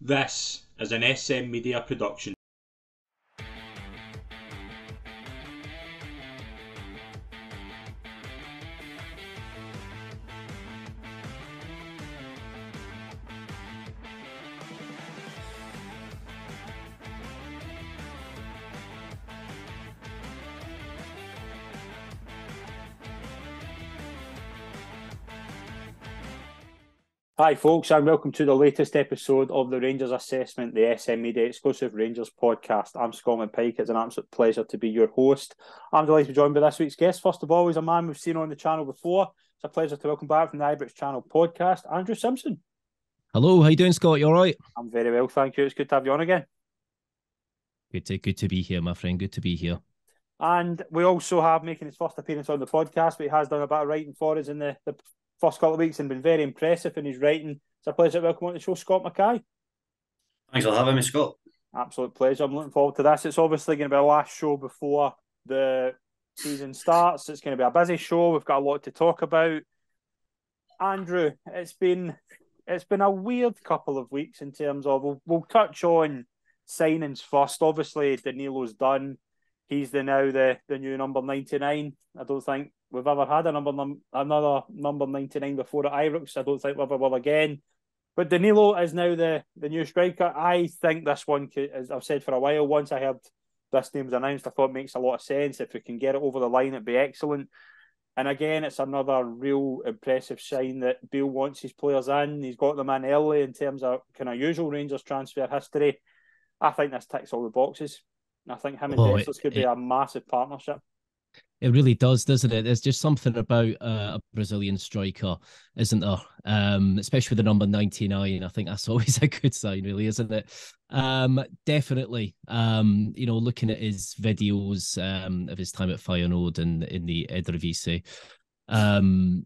This is an SM Media production. Hi, folks, and welcome to the latest episode of the Rangers Assessment, the SM Media exclusive Rangers podcast. I'm Scotland Pike. It's an absolute pleasure to be your host. I'm delighted to be joined by this week's guest. First of all, he's a man we've seen on the channel before. It's a pleasure to welcome back from the Ibrox Channel podcast, Andrew Simpson. Hello, how you doing, Scott? You all right? I'm very well, thank you. It's good to have you on again. Good to good to be here, my friend. Good to be here. And we also have making his first appearance on the podcast, but he has done a bit of writing for us in the, the first couple of weeks and been very impressive in his writing. It's a pleasure to welcome on the show, Scott McKay. Thanks for having me, Scott. Absolute pleasure. I'm looking forward to this. It's obviously going to be a last show before the season starts. It's going to be a busy show. We've got a lot to talk about. Andrew, it's been it's been a weird couple of weeks in terms of we'll, we'll touch on signings first. Obviously, Danilo's done. He's the now the the new number ninety nine. I don't think we've ever had a number num- another number ninety nine before at Ibrox. I don't think we ever will again. But Danilo is now the the new striker. I think this one, as I've said for a while, once I heard this name was announced, I thought it makes a lot of sense. If we can get it over the line, it'd be excellent. And again, it's another real impressive sign that Beale wants his players in. He's got them in early in terms of kind of usual Rangers transfer history. I think this ticks all the boxes. I think him and Oh, Dessers it- could be a massive partnership. It really does, doesn't it? There's just something about uh, a Brazilian striker, isn't there? Um, especially with the number 99. I think that's always a good sign, really, isn't it? Um, definitely. Um, you know, looking at his videos um, of his time at Feyenoord and in the Eredivisie, um,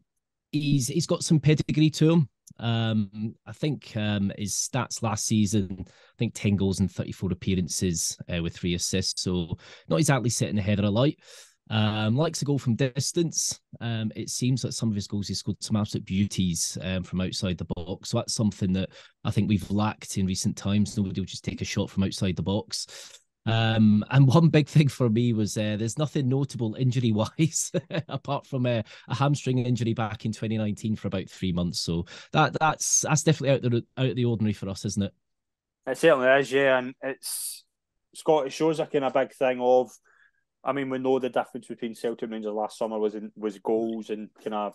he's he's got some pedigree to him. Um, I think um, his stats last season, I think 10 goals and 34 appearances uh, with three assists. So not exactly setting the head of a light. Um, likes to go from distance. Um, it seems that some of his goals he scored some absolute beauties um, from outside the box. So that's something that I think we've lacked in recent times. Nobody will just take a shot from outside the box. Um, and one big thing for me was uh, there's nothing notable injury wise apart from uh, a hamstring injury back in 2019 for about three months. So that that's that's definitely out the out of the ordinary for us, isn't it? It certainly is, yeah, and it's Scott. It shows a kind of big thing of. I mean, we know the difference between Celtic and Rangers last summer was in, was goals and kind of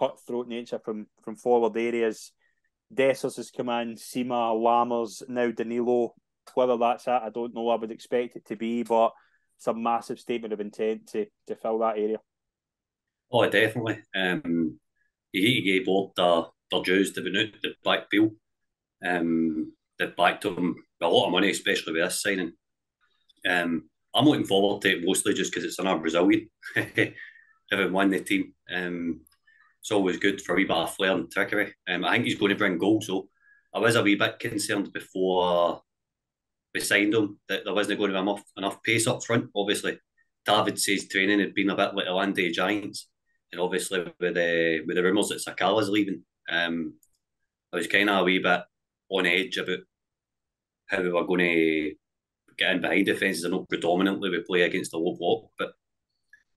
cutthroat nature from from forward areas. Dessers has come in, Sima, Lammers, now Danilo. Whether that's it, I don't know. I would expect it to be, but it's a massive statement of intent to to fill that area. Oh, definitely. Um, he, gave both their, their dues to the Black Bill. Um, they backed him a lot of money, especially with this signing. Um, I'm looking forward to it mostly just because it's another Brazilian. Having won the team. Um, it's always good for a wee bit of flair and trickery. Um, I think he's going to bring goals, so I was a wee bit concerned before we signed him that there wasn't going to be enough, enough pace up front. Obviously, David says training had been a bit like the Landy Giants, and obviously with the with the rumours that Sakala's leaving, um, I was kind of a wee bit on edge about how we were going to get in behind defences. I know predominantly we play against the low block, but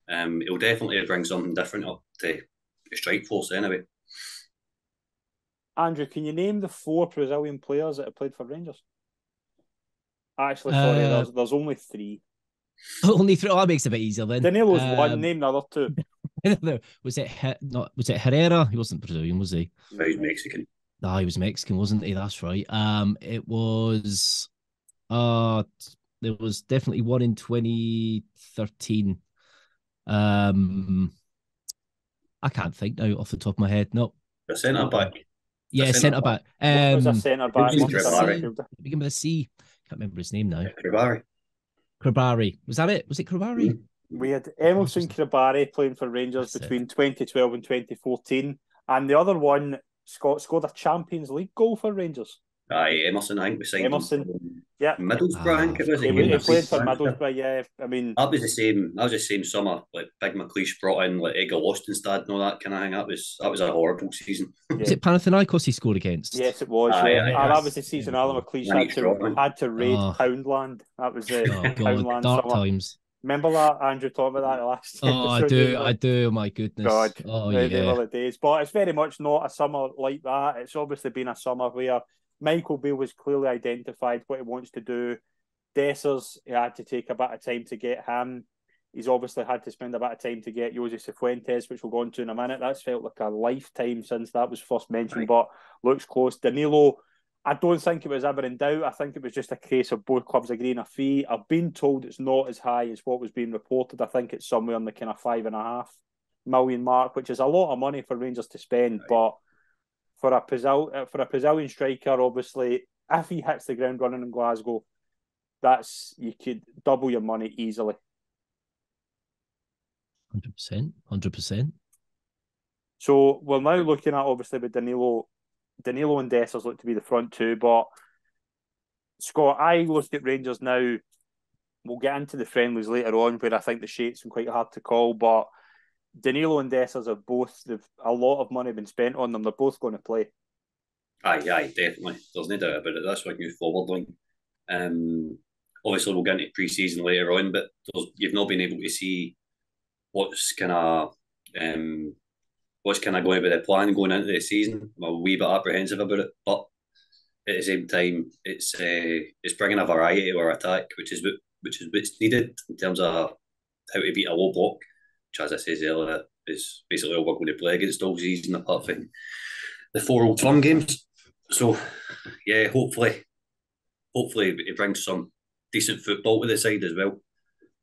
um, it'll definitely bring something different up to the strike force anyway. Andrew, can you name the four Brazilian players that have played for Rangers? Actually, sorry, Uh, there's there's only three. Only three. Oh, that makes it a bit easier then. Danilo's one. Um, Name the other two. was it Her- not? Was it Herrera? He wasn't Brazilian, was he? No, He's Mexican. No, he was Mexican, wasn't he? That's right. Um, it was. Uh there was definitely one in 2013. Um, I can't think now off the top of my head. No, The centre back. yeah, centre centre back. What was a Um, centre back? Who's What was a Cribari? midfielder? begin with a C. Can't remember his name now. Cribari. Krabari. Was that it? Was it Krabari? Mm. We had Emerson Cribari playing for Rangers That's it. between 2012 and 2014, and the other one Scott scored a Champions League goal for Rangers. Aye, Emerson, I think we signed Emerson. him. Yeah, Middlesbrough, I think it was. he, he played for Middlesbrough. Yeah, I mean, That was the same. That was the same summer. Like Big McLeish brought in like Egil Østenstad and all that kind of thing. That was that was a horrible season. Was it Panathinaikos he scored against? yes, it was. Aye, yeah, aye, Ah, aye. that was the season Alan McLeish had to dropped had to raid Oh. Poundland. That was the Oh god, Poundland dark summer. times. Remember that Andrew talked about that last. Oh, I do, didn't? I do. My goodness. God, oh they, they yeah. were the days. But it's very much not a summer like that. It's obviously been a summer where Michael Beale was clearly identified what he wants to do. Dessers, he had to take a bit of time to get him. He's obviously had to spend a bit of time to get Jose Cifuentes, which we'll go on to in a minute. That's felt like a lifetime since that was first mentioned, Right. but looks close. Danilo, I don't think it was ever in doubt. I think it was just a case of both clubs agreeing a fee. I've been told it's not as high as what was being reported. I think it's somewhere in the kind of five and a half million mark, which is a lot of money for Rangers to spend. Right. But for a Brazil, uh, for a Brazilian striker, obviously, if he hits the ground running in Glasgow, that's you could double your money easily. Hundred percent, hundred percent. So we're now looking at obviously with Danilo, Danilo and Dessers look to be the front two, but Scott, I look at Rangers now. We'll get into the friendlies later on, where I think the shapes are quite hard to call, but Danilo and Dessers have both. They've a lot of money been spent on them. They're both going to play. Aye, aye, definitely. There's no doubt about it. That's what new forward line. Um, obviously, we'll get into pre-season later on, but you've not been able to see what's kind of um, what's kind of going be the plan going into the season. I'm a wee bit apprehensive about it, but at the same time, it's uh, it's bringing a variety to our attack, which is what which is what's needed in terms of how to beat a low block, as I said earlier, is basically all we're going to play against all season apart from the four old firm games. So, yeah, hopefully, hopefully it brings some decent football to the side as well.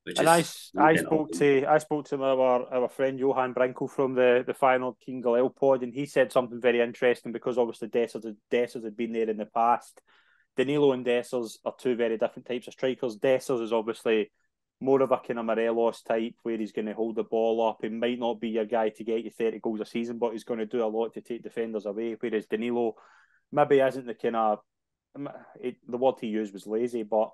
Which And I, is I spoke to I spoke to our our friend Johan Brinkel from the the final King Galel pod, and he said something very interesting because obviously Dessers Dessers had been there in the past. Danilo and Dessers are two very different types of strikers. Dessers is obviously more of a kind of Morelos type where he's going to hold the ball up. He might not be your guy to get you 30 goals a season, but he's going to do a lot to take defenders away. Whereas Danilo maybe isn't the kind of it, the word he used was lazy, but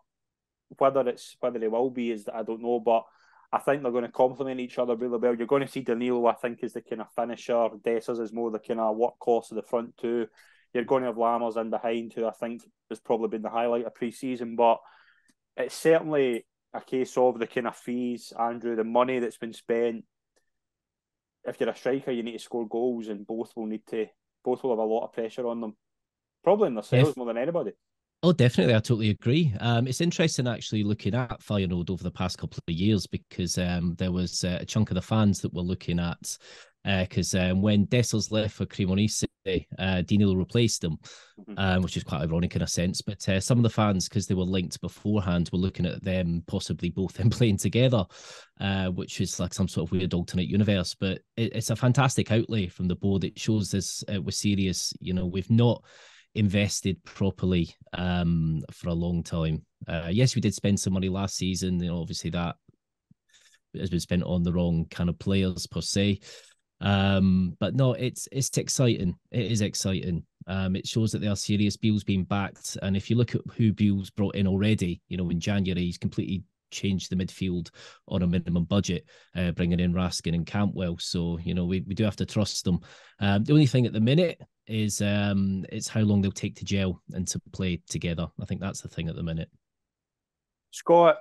whether it's whether he will be is I don't know. But I think they're going to complement each other really well. You're going to see Danilo, I think, is the kind of finisher. Dessers is more the kind of workhorse of the front two. You're going to have Lammers in behind, who I think has probably been the highlight of pre-season. But it's certainly a case of the kind of fees, Andrew, the money that's been spent. If you're a striker, you need to score goals, and both will need to. Both will have a lot of pressure on them, probably in themselves If- more than anybody. Oh, definitely. I totally agree. Um, it's interesting actually looking at Feyenoord over the past couple of years because um, there was uh, a chunk of the fans that were looking at because um, when Dessers left for Cremonese, uh, Danilo replaced him, Mhm. um, which is quite ironic in a sense. But uh, some of the fans, because they were linked beforehand, were looking at them possibly both them playing together, uh, which is like some sort of weird alternate universe. But it, it's a fantastic outlay from the board. It shows this uh, we're serious. You know, we've not invested properly um, for a long time. Uh, yes, we did spend some money last season. You know, obviously that has been spent on the wrong kind of players per se. Um, but no, it's it's exciting. It is exciting. Um, it shows that they are serious. Beale's being backed, and if you look at who Beale's brought in already, you know, in January he's completely changed the midfield on a minimum budget, uh, bringing in Raskin and Cantwell. So you know we, we do have to trust them. Um, the only thing at the minute is um, it's how long they'll take to gel and to play together. I think that's the thing at the minute. Scott,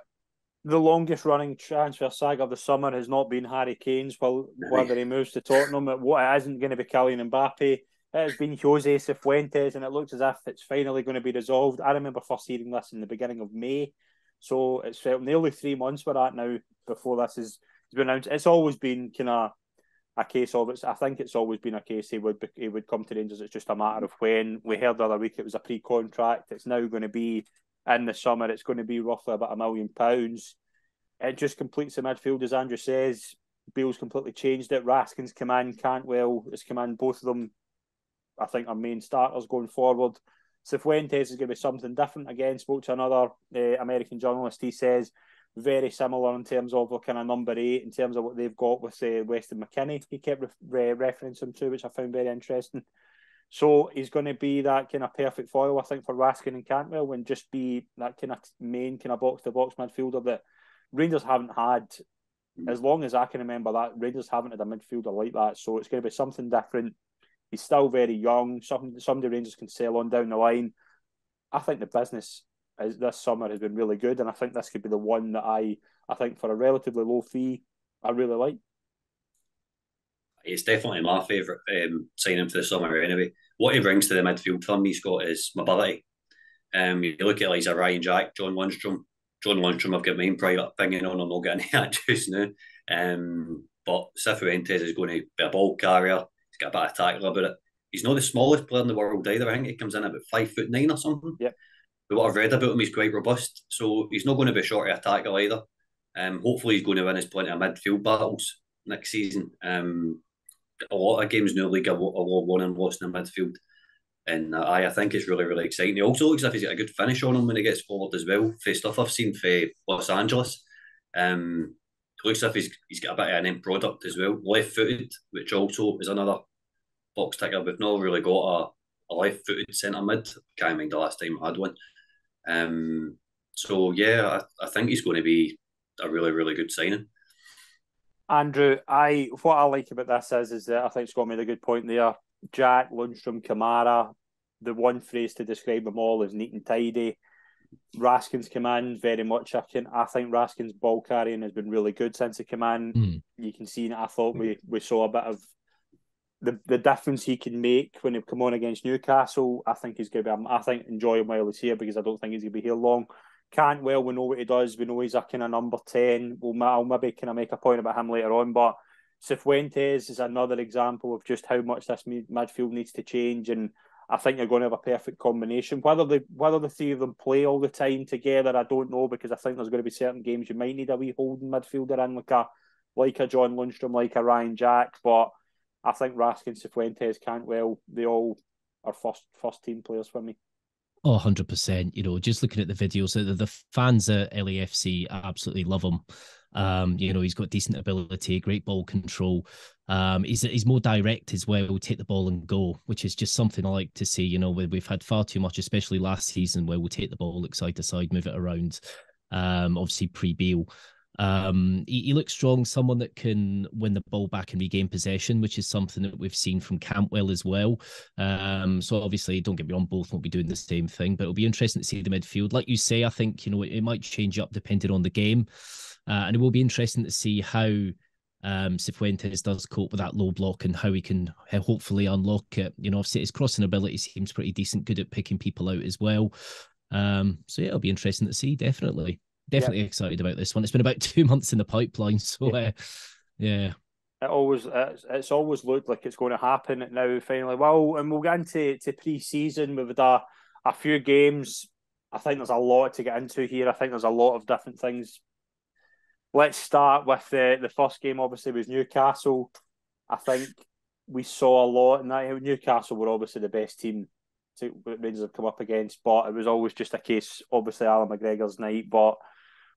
the longest running transfer saga of the summer has not been Harry Kane's. Well, whether he moves to Tottenham, it, what it isn't going to be Kylian Mbappe. It has been Jose Cifuentes, and it looks as if it's finally going to be resolved. I remember first hearing this in the beginning of May, so it's felt nearly three months we're at now before this has been announced. It's always been kind of a case of it's. I think it's always been a case he would he would come to Rangers. It's just a matter of when. We heard the other week it was a pre-contract. It's now going to be in the summer. It's going to be roughly about a million pounds. It just completes the midfield, as Andrew says. Beale's completely changed it. Raskin's command, Cantwell come in. Both of them, I think, are main starters going forward. So Cifuentes is going to be something different again. Spoke to another uh, American journalist. He says very similar in terms of the kind of number eight, in terms of what they've got with say Weston McKennie. He kept re- re- referencing to, which I found very interesting. So he's going to be that kind of perfect foil, I think, for Raskin and Cantwell, and just be that kind of main kind of box to box midfielder that Rangers haven't had mm. as long as I can remember. That Rangers haven't had a midfielder like that, so it's going to be something different. He's still very young. Something somebody Rangers can sell on down the line. I think the business is, this summer has been really good, and I think this could be the one that I I think for a relatively low fee I really like it's definitely my favourite um, signing for the summer anyway. What he brings to the midfield for me, Scott, is mobility. Um, you look at like Ryan Jack, John Lundstram. John Lundstram, I've got my private opinion on, I'm not getting that just now. Um, but Cifuentes is going to be a ball carrier. He's got a bit of tackle about it. He's not the smallest player in the world either. I think he comes in about five foot nine or something. Yeah. What I've read about him, he's quite robust. So he's not going to be short of a tackle either. Um, hopefully he's going to win his plenty of midfield battles next season. Um, a lot of games in the league, a lot won and lost in the midfield. And uh, I, I think it's really, really exciting. He also looks like he's got a good finish on him when he gets forward as well. For stuff I've seen for Los Angeles, um, looks like he's, he's got a bit of an end product as well. Left footed, which also is another box ticker. We've not really got a, a left footed centre mid. Can't mind the last time I had one. Um, so yeah, I, I think he's going to be a really, really good signing. Andrew, I what I like about this is is that I think Scott made a good point there. Jack, Lundstram, Kamara, the one phrase to describe them all is neat and tidy. Raskin's command very much. I can. I think Raskin's ball carrying has been really good since the command. Mm. You can see. I thought we we saw a bit of the the difference he can make when he come on against Newcastle. I think he's going to be. Um, I think enjoy him while he's here because I don't think he's going to be here long. Cantwell, we know what he does. We know he's a kind of number 10. We'll, I'll maybe kind of make a point about him later on. But Cifuentes is another example of just how much this midfield needs to change. And I think you're going to have a perfect combination. Whether the whether the three of them play all the time together, I don't know because I think there's going to be certain games you might need a wee holding midfielder in like a like a John Lundstram, like a Ryan Jack. But I think Raskin, Cifuentes, Cantwell, they all are first first team players for me. Oh, 100%. You know, just looking at the videos, the, the fans at LAFC absolutely love him. Um, you know, he's got decent ability, great ball control. Um, he's he's more direct as well. We take the ball and go, which is just something I like to see. You know, we've had far too much, especially last season, where we'll take the ball, look side to side, move it around. Um, obviously pre Beale. Um, he, he, looks strong, someone that can win the ball back and regain possession, which is something that we've seen from Cantwell as well. Um, so obviously, don't get me wrong, both won't be doing the same thing, but it'll be interesting to see the midfield. Like you say, I think you know it, it might change up depending on the game, uh, and it will be interesting to see how um, Cifuentes does cope with that low block and how he can uh, hopefully unlock it. You know, obviously his crossing ability seems pretty decent, good at picking people out as well. Um, so yeah, it'll be interesting to see, definitely definitely excited about this one. It's been about two months in the pipeline, so uh, yeah. It always it's, it's always looked like it's going to happen now. Finally, well, and we'll get into to pre-season. We've had a, a few games. I think there's a lot to get into here. I think there's a lot of different things. Let's start with the the first game. Obviously, was Newcastle. I think we saw a lot, in that Newcastle were obviously the best team to Rangers have come up against, but it was always just a case. Obviously, Allan McGregor's night, but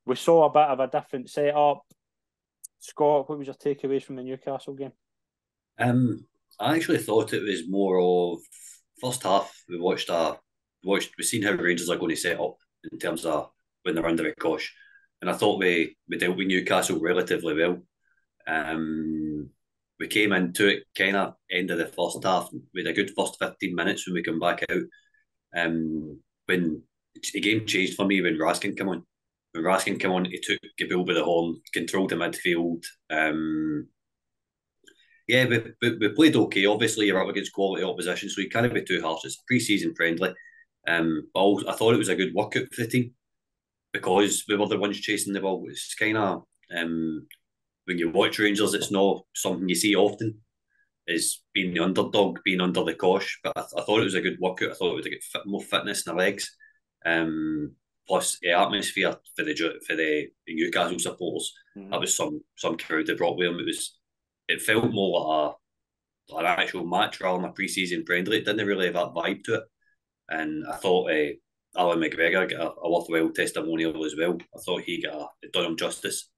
we saw a bit of a different setup. Scott, what was your takeaways from the Newcastle game? Um, I actually thought it was more of first half. We watched a watched we've seen how Rangers are going to set up in terms of when they're under a cosh, and I thought we we dealt with Newcastle relatively well. Um, we came into it kind of end of the first half. We had a good first fifteen minutes when we come back out. Um, when the game changed for me when Raskin came on when Raskin came on, he took Gabriel by the horn, controlled the midfield. Um, yeah, we, we, we, played okay. Obviously, you're up against quality opposition, so you can't be too harsh. It's pre-season friendly. Um, but I thought it was a good workout for the team because we were the ones chasing the ball. It's kind of um, when you watch Rangers, it's not something you see often. Is being the underdog, being under the cosh. But I, I thought it was a good workout. I thought it would get fit, more fitness in the legs. Um, plus the atmosphere for the for the Newcastle supporters. Mm-hmm. That was some some crowd that brought with them. It was it felt more like a an actual match rather than a pre-season friendly. It didn't really have that vibe to it, and I thought uh, Allan McGregor got a, a worthwhile testimonial as well. I thought he got a, it done him justice.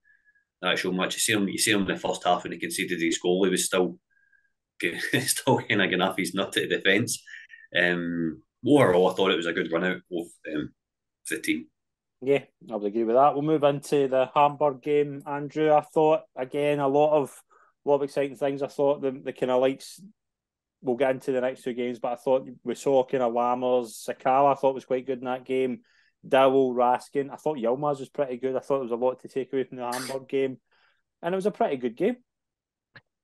The actual match, you see him, you see him in the first half when he conceded his goal. He was still still kind of getting off his nut at defence. Um, overall, I thought it was a good run out of um, the team. Yeah, I would agree with that. We'll move into the Hamburg game, Andrew. I thought again a lot of a lot of exciting things. I thought the the kind of likes we'll get into the next two games, but I thought we saw kind of Lammers, Sakala, I thought was quite good in that game. Dowell, Raskin. I thought Yilmaz was pretty good. I thought there was a lot to take away from the Hamburg game. And it was a pretty good game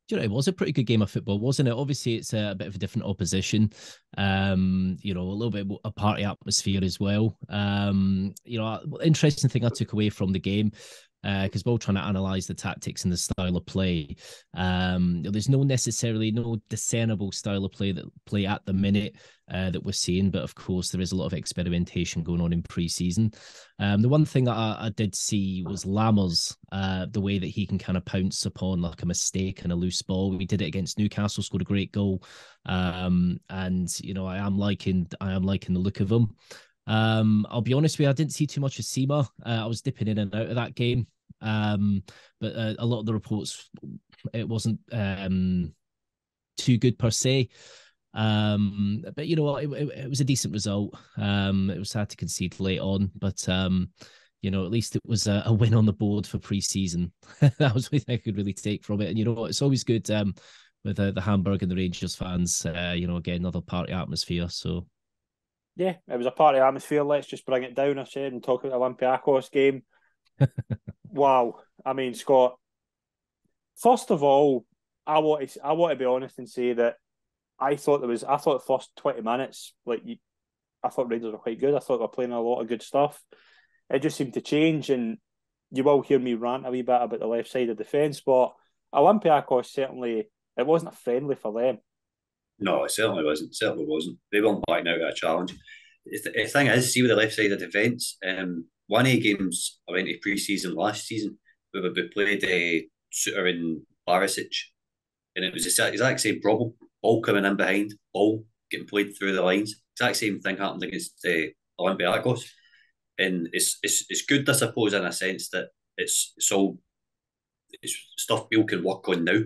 you know, it was a pretty good game of football, wasn't it? Obviously, it's a, bit of a different opposition. Um, you know, a little bit a party atmosphere as well. Um, you know, interesting thing I took away from the game because uh, we're all trying to analyze the tactics and the style of play. Um, there's no necessarily no discernible style of play that play at the minute uh, that we're seeing, but of course there is a lot of experimentation going on in pre-season. Um, the one thing I, I did see was Lammers, uh, the way that he can kind of pounce upon like a mistake and a loose ball. We did it against Newcastle, scored a great goal, um, and you know I am liking I am liking the look of him. Um, I'll be honest with you, I didn't see too much of Sima. Uh, I was dipping in and out of that game. Um, but uh, a lot of the reports, it wasn't um, too good per se. Um, but you know what, it, it, it, was a decent result. Um, it was sad to concede late on, but um, you know, at least it was a, a win on the board for pre-season. that was what I could really take from it. And you know what, it's always good um, with uh, the Hamburg and the Rangers fans. Uh, you know, again, another party atmosphere. So yeah, it was a party atmosphere. Let's just bring it down, I said, and talk about the Olympiacos game. wow. I mean, Scott, first of all, I want to, I want to be honest and say that I thought there was, I thought the first 20 minutes, like, you, I thought Rangers were quite good. I thought they were playing a lot of good stuff. It just seemed to change, and you will hear me rant a wee bit about the left side of defence, but Olympiacos certainly, it wasn't a friendly for them. No, it certainly wasn't. Certainly wasn't. They weren't backing out of a challenge. The thing is, see with the left side of defence, um, one the games I went to pre-season last season, where we played uh, Souttar and Barisic, and it was the exact same problem. Ball coming in behind, ball getting played through the lines. Exact same thing happened against uh, Olympiacos, and it's it's it's good, I suppose, in a sense that it's it's all it's stuff Beale can work on now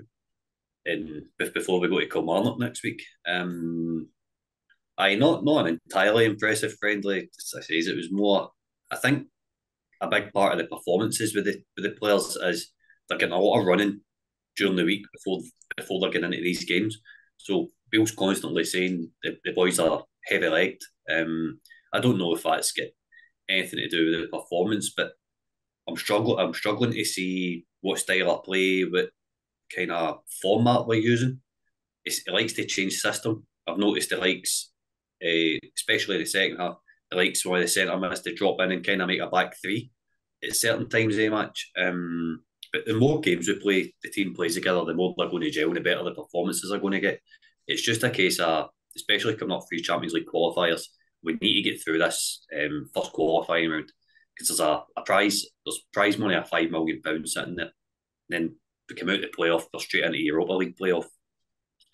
in before we go to Kilmarnock next week. Um, I not not an entirely impressive friendly. I says, it was more. I think a big part of the performances with the with the players is they're getting a lot of running during the week before before they're getting into these games. So Beale's constantly saying the, the boys are heavy legged. Um, I don't know if that's got anything to do with the performance, but I'm struggling. I'm struggling to see what style of play, what kind of format we're using. It's, it likes to change system. I've noticed it likes, uh, especially the second half, it likes one of the centre mids to drop in and kind of make a back three at certain times of the match. Um, but the more games we play, the team plays together, the more they're going to gel and the better the performances are going to get. It's just a case of, especially coming up through Champions League qualifiers, we need to get through this um, first qualifying round because there's a, a prize, there's prize money of five million pounds sitting there. And then we come out the playoff, they're straight into Europa League playoff.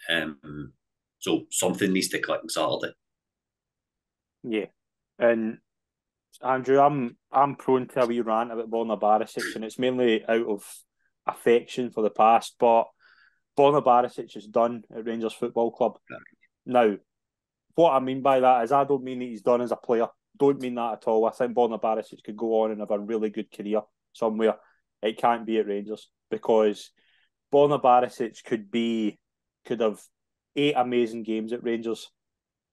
Um, so something needs to click on Saturday. Yeah, and Andrew, I'm I'm prone to a wee rant about Borna Barisic, and it's mainly out of affection for the past. But Borna Barisic is done at Rangers Football Club. Now, what I mean by that is I don't mean that he's done as a player. Don't mean that at all. I think Borna Barisic could go on and have a really good career somewhere. It can't be at Rangers because Borna Barisic could be could have eight amazing games at Rangers,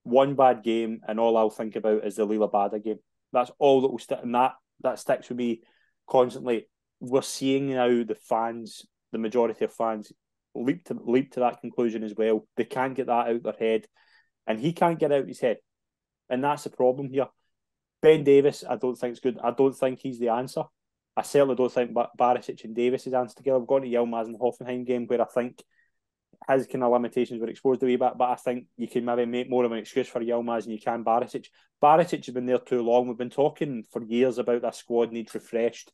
one bad game, and all I'll think about is the Liel Abada game. That's all that will stick, and that that sticks with me constantly. We're seeing now the fans, the majority of fans, leap to leap to that conclusion as well. They can't get that out their head, and he can't get out his head, and that's the problem here. Ben Davies, I don't think is good. I don't think he's the answer. I certainly don't think Barisic and Davies is answer together. I've gone to Yilmaz and the Hoffenheim game where I think his kind of limitations were exposed a wee bit, but I think you can maybe make more of an excuse for Yilmaz than you can Barisic. Barisic has been there too long. We've been talking for years about that squad needs refreshed.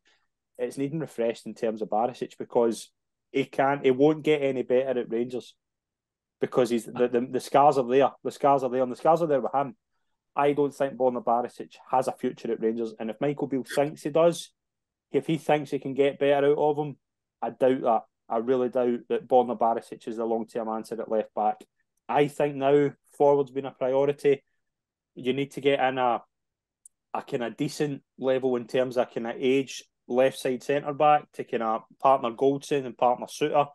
It's needing refreshed in terms of Barisic because he can't, he won't get any better at Rangers because he's the, the, the scars are there. The scars are there, and the scars are there with him. I don't think Borna Barisic has a future at Rangers, and if Michael Beale thinks he does, if he thinks he can get better out of him, I doubt that. I really doubt that Borna Barisic is the long term answer at left back. I think now forward's been a priority. You need to get in a a kind of decent level in terms of kind of age left side centre back to kind of partner Goldson and partner Souttar,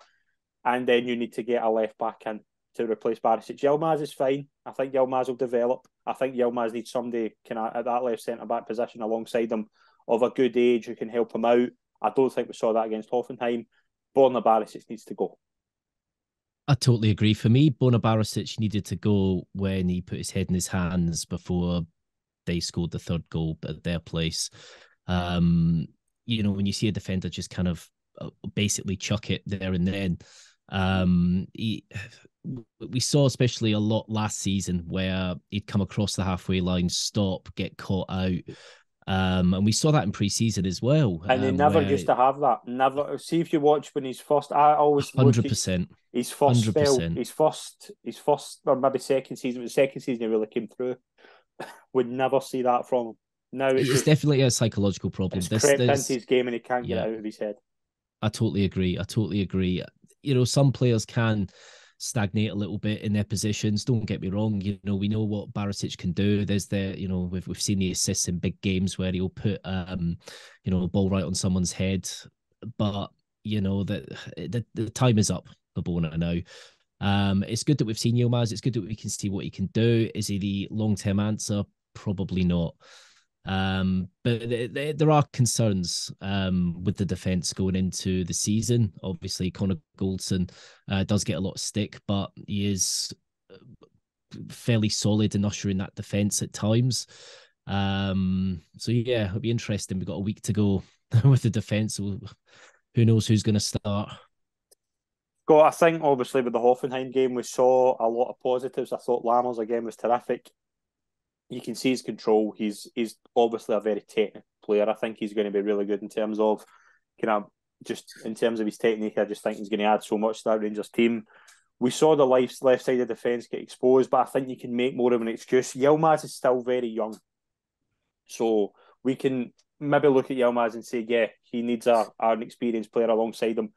and then you need to get a left back in to replace Barisic. Yilmaz is fine. I think Yilmaz will develop. I think Yilmaz needs somebody kind of at that left centre back position alongside him of a good age who can help him out. I don't think we saw that against Hoffenheim. Borna Barisic needs to go. I totally agree. For me, Borna Barisic needed to go when he put his head in his hands before they scored the third goal at their place. Um, you know, when you see a defender just kind of uh, basically chuck it there and then, um, he, we saw especially a lot last season where he'd come across the halfway line, stop, get caught out. Um, and we saw that in pre-season as well. And they um, never where- used to have that. Never. See if you watch when he's first. I always hundred percent. his first spell. 100%. His first. His first or maybe second season. The second season he really came through. Would never see that from him. Now it's, It's just, definitely a psychological problem. it's This, crept this, into his game and he can't get yeah. it out of his head. I totally agree. I totally agree. You know, some players can stagnate a little bit in their positions. Don't get me wrong. You know, we know what Barisic can do. There's the, you know, we've we've seen the assists in big games where he'll put um, you know, a ball right on someone's head. But you know that the, the time is up for Bona now. Um, it's good that we've seen Yilmaz. It's good that we can see what he can do. Is he the long term answer? Probably not. Um, but th- th- there are concerns um, with the defense going into the season. Obviously, Connor Goldson uh, does get a lot of stick, but he is uh, fairly solid in ushering that defense at times. Um, so yeah, it'll be interesting. We've got a week to go with the defense. Who knows who's going to start? Got, I think obviously with the Hoffenheim game, we saw a lot of positives. I thought Lammers again was terrific. You can see his control. He's he's obviously a very technical player. I think he's going to be really good in terms of kind of just in terms of his technique. I just think he's going to add so much to that Rangers team. We saw the left left side of defence get exposed, but I think you can make more of an excuse. Yilmaz is still very young, so we can maybe look at Yilmaz and say, yeah, he needs a an experienced player alongside him.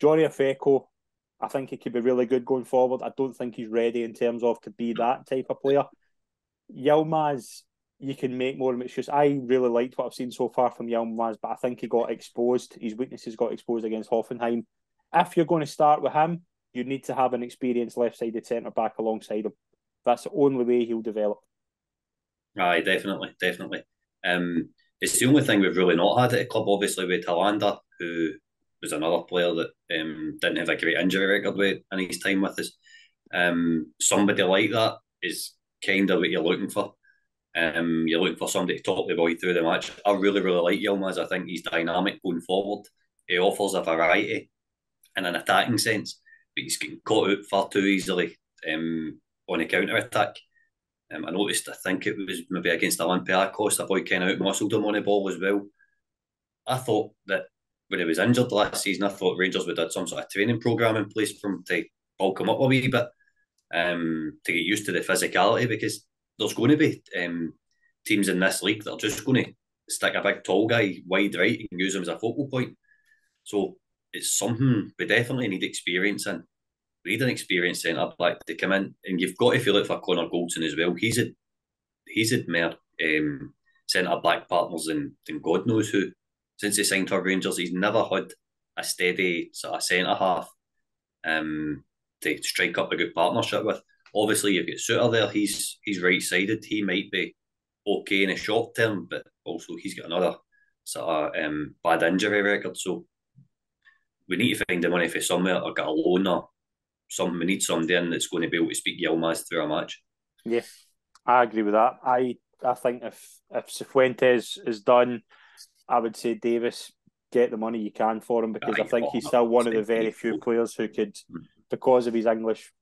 Johnly Yfeko, I think he could be really good going forward. I don't think he's ready in terms of to be that type of player. Yilmaz, you can make more of an excuse. I really liked what I've seen so far from Yilmaz, but I think he got exposed. His weaknesses got exposed against Hoffenheim. If you're going to start with him, you need to have an experienced left-sided centre back alongside him. That's the only way he'll develop. Aye, definitely, definitely. Um, it's the only thing we've really not had at the club, obviously, with Helander, who was another player that um, didn't have a great injury record with in his time with us. Um, somebody like that is kind of what you're looking for. Um, you're looking for somebody to talk the boy through the match. I really, really like Yilmaz. I think he's dynamic going forward. He offers a variety in an attacking sense, but he's getting caught out far too easily um, on a counter attack. Um, I noticed, I think it was maybe against Olympiacos, the boy kind of out muscled him on the ball as well. I thought that when he was injured last season, I thought Rangers would have some sort of training programme in place for him to bulk him up a wee bit um, to get used to the physicality because there's going to be um, teams in this league that are just going to stick a big tall guy wide right and use him as a focal point. So it's something we definitely need experience in. We need an experienced centre back to come in, and you've got to feel it for Connor Goldson as well. He's had he's had more um, centre back partners than, than God knows who since he signed for Rangers. He's never had a steady sort of centre half um, to strike up a good partnership with. Obviously, you've got Souttar there. He's he's right sided. He might be okay in the short term, but also he's got another sort of um, bad injury record. So we need to find the money for somewhere or get a loan or something. We need somebody in that's going to be able to speak Yilmaz through a match. Yeah, I agree with that. I I think if if Cifuentes is done, I would say Davies get the money you can for him because I Aye, think he's still one of the very few players who could, Mm. Because of his English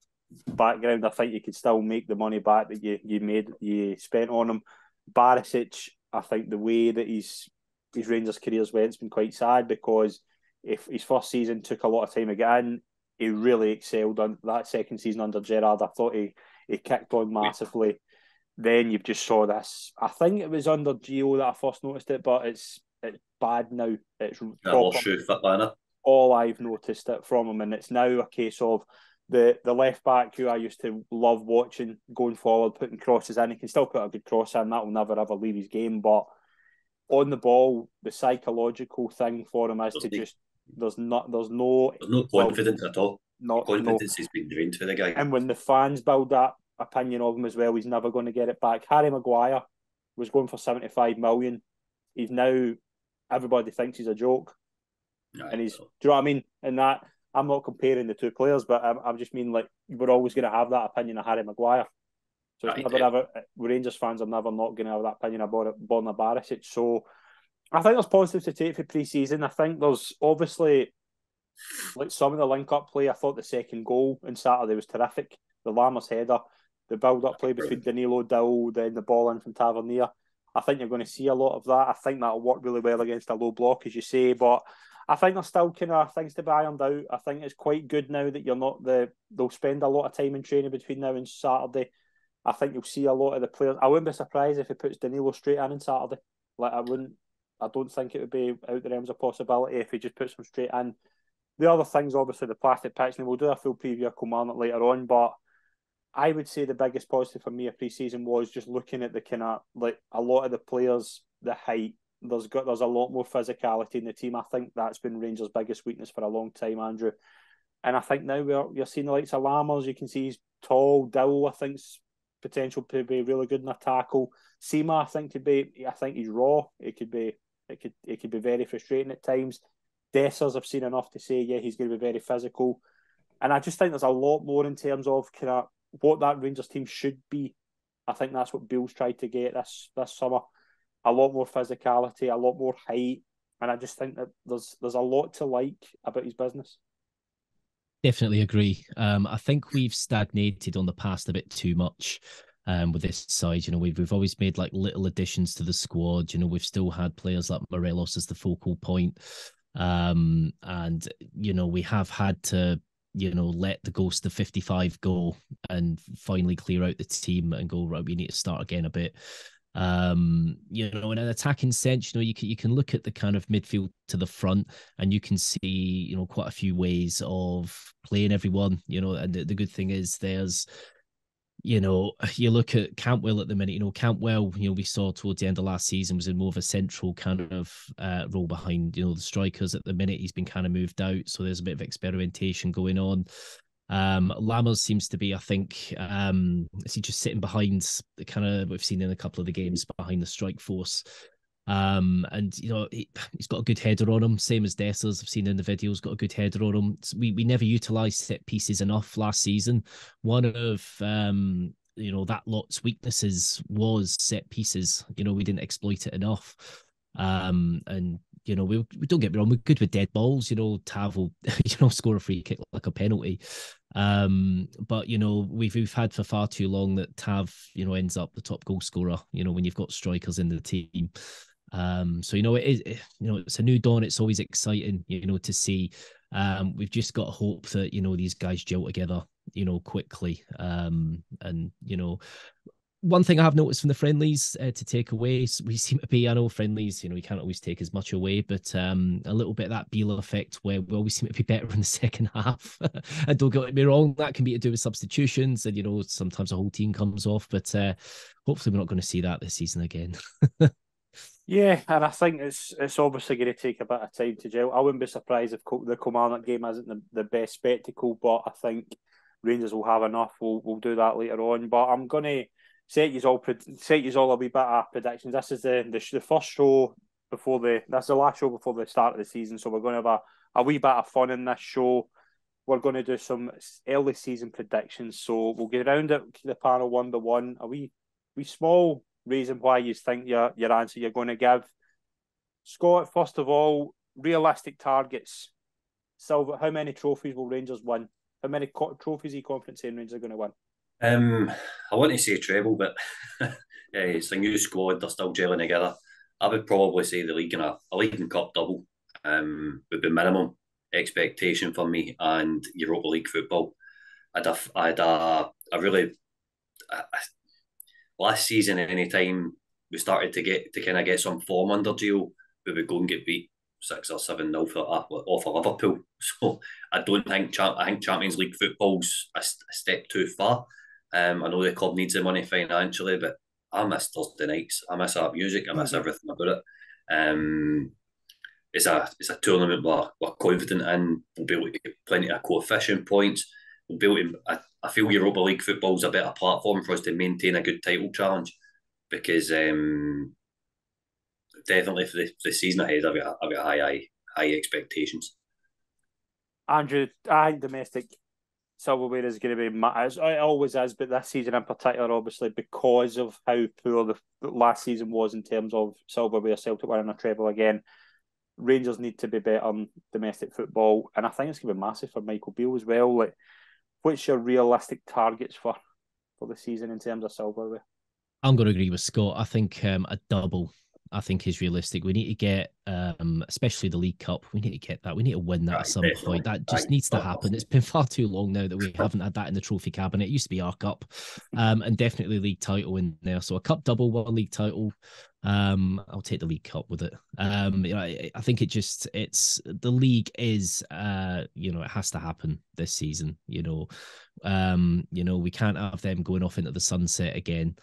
background, I think you could still make the money back that you you made you spent on him. Barisic, I think the way that his his Rangers career's went has been quite sad because if his first season took a lot of time again, he really excelled on that second season under Gerrard. I thought he he kicked on massively. Then you've just saw this. I think it was under Gio that I first noticed it, but it's it's bad now. It's That proper, horseshoe fit banner. All I've noticed it from him, and it's now a case of the the left back who I used to love watching going forward, putting crosses in. He can still put a good cross in. That will never ever leave his game. But on the ball, the psychological thing for him is to just there's not there's no there's no confidence well, at all. Not confidence no. has been drained for the guy. And when the fans build that opinion of him as well, he's never going to get it back. Harry Maguire was going for seventy five million. He's now everybody thinks he's a joke. And he's do you know what I mean? And that I'm not comparing the two players, but I'm, I'm just mean like we're always going to have that opinion of Harry Maguire. So it's right, never ever uh, Rangers fans are never not going to have that opinion about Borna Barisic. So I think there's positives to take for pre-season. I think there's obviously like some of the link-up play. I thought the second goal in Saturday was terrific. The Lammers header, the build-up play between Danilo, Dow, then the ball in from Tavernier. I think you're going to see a lot of that. I think that'll work really well against a low block, as you say. But I think there's still kind of things to be ironed out. I think it's quite good now that you're not the. They'll spend a lot of time in training between now and Saturday. I think you'll see a lot of the players. I wouldn't be surprised if he puts Danilo straight in on Saturday. Like I wouldn't. I don't think it would be out the realms of possibility if he just puts him straight in. The other things, obviously, the plastic pitch, and we'll do a full preview of Kilmarnock later on. But I would say the biggest positive for me of pre-season was just looking at the kind of like a lot of the players, the height, there's got there's a lot more physicality in the team. I think that's been Rangers' biggest weakness for a long time, Andrew. And I think now we're you're seeing the likes of Lammers. You can see he's tall. Dowell, I think's potential to be really good in a tackle. Sima, I think could be. I think he's raw. It could be. It could. It could be very frustrating at times. Dessers, I've seen enough to say, yeah, he's going to be very physical. And I just think there's a lot more in terms of kind of what that Rangers team should be. I think that's what Beale's tried to get this this summer a lot more physicality, a lot more height, and I just think that there's there's a lot to like about his business. Definitely agree. Um, I think we've stagnated on the past a bit too much um, with this side. You know, we've we've always made like little additions to the squad. You know, we've still had players like Morelos as the focal point, um, and you know we have had to you know let the ghost of 55 go and finally clear out the team and go right. We need to start again a bit. Um, you know, in an attacking sense, you know, you can you can look at the kind of midfield to the front, and you can see, you know, quite a few ways of playing everyone. You know, and the, the good thing is there's you know, you look at Cantwell at the minute, you know, Cantwell, you know, we saw towards the end of last season was in more of a central kind of uh, role behind, you know, the strikers at the minute. He's been kind of moved out. So there's a bit of experimentation going on. Um, Lammers seems to be, I think, um, is he just sitting behind the kind of we've seen in a couple of the games behind the strike force. Um, and you know, he, has got a good header on him, same as Dessers. I've seen in the videos, got a good header on him. We we never utilized set pieces enough last season. One of um, you know, that lot's weaknesses was set pieces. You know, we didn't exploit it enough. Um, and you know, we, we don't get me wrong, we're good with dead balls. You know, Tav will, you know, score a free kick like a penalty. Um, but you know, we've we've had for far too long that Tav, you know, ends up the top goal scorer. You know, when you've got strikers in the team. Um, so you know, it is, you know, it's a new dawn. It's always exciting, you know, to see. Um, we've just got hope that you know these guys gel together, you know, quickly. Um, and you know, one thing I have noticed from the friendlies uh, to take away, we seem to be, I know friendlies, you know, we can't always take as much away, but um, a little bit of that Beale effect where we always seem to be better in the second half. and don't get me wrong, that can be to do with substitutions and, you know, sometimes a whole team comes off, but uh, hopefully we're not going to see that this season again. yeah, and I think it's it's obviously going to take a bit of time to gel. I wouldn't be surprised if the Kilmarnock game isn't the, the best spectacle, but I think Rangers will have enough. We'll, we'll do that later on. But I'm going to set you all set you all a wee bit of predictions. This is the, the the first show before the that's the last show before the start of the season. So we're going to have a, a wee bit of fun in this show. We're going to do some early season predictions. So we'll get around it to the panel one by one. A wee wee small reason why you think your your answer you're going to give. Scott, first of all, realistic targets. Silver, how many trophies will Rangers win? How many co- trophies are you confident saying Rangers are going to win? Um, I want to say treble, but yeah, it's a new squad. They're still gelling together. I would probably say the league and a, a league and cup double um, would be minimum expectation for me and Europa League football. I'd have, I'd uh, I really last season any time we started to get to kind of get some form under Gio, we would go and get beat. six or seven nil for uh, off of Liverpool. So I don't think I think Champions League football's a, a step too far. Um, I know the club needs the money financially, but I miss Thursday nights. I miss our music. I miss mm-hmm. everything about it. Um, it's a it's a tournament we're, we're confident in. We'll be able to get plenty of coefficient points. We'll be able to. I, I feel Europa League football is a better platform for us to maintain a good title challenge because um, definitely for the, for the season ahead, I've got, I've got high, high, high expectations. Andrew, I think domestic silverware is going to be, as it always is, but this season in particular, obviously, because of how poor the last season was in terms of silverware, Celtic winning a treble again. Rangers need to be better on domestic football, and I think it's going to be massive for Michael Beale as well. Like, what's your realistic targets for for the season in terms of silverware? I'm going to agree with Scott. I think um, a double I think is realistic. We need to get, um, especially the League Cup. We need to get that. We need to win that right, at some definitely. point. That just right. needs to happen. It's been far too long now that we haven't had that in the trophy cabinet. It used to be our cup, um, and definitely league title in there. So a cup double, one league title. Um, I'll take the League Cup with it. Um, you know, I, I think it just it's the league is, uh, you know, it has to happen this season. You know, um, you know, we can't have them going off into the sunset again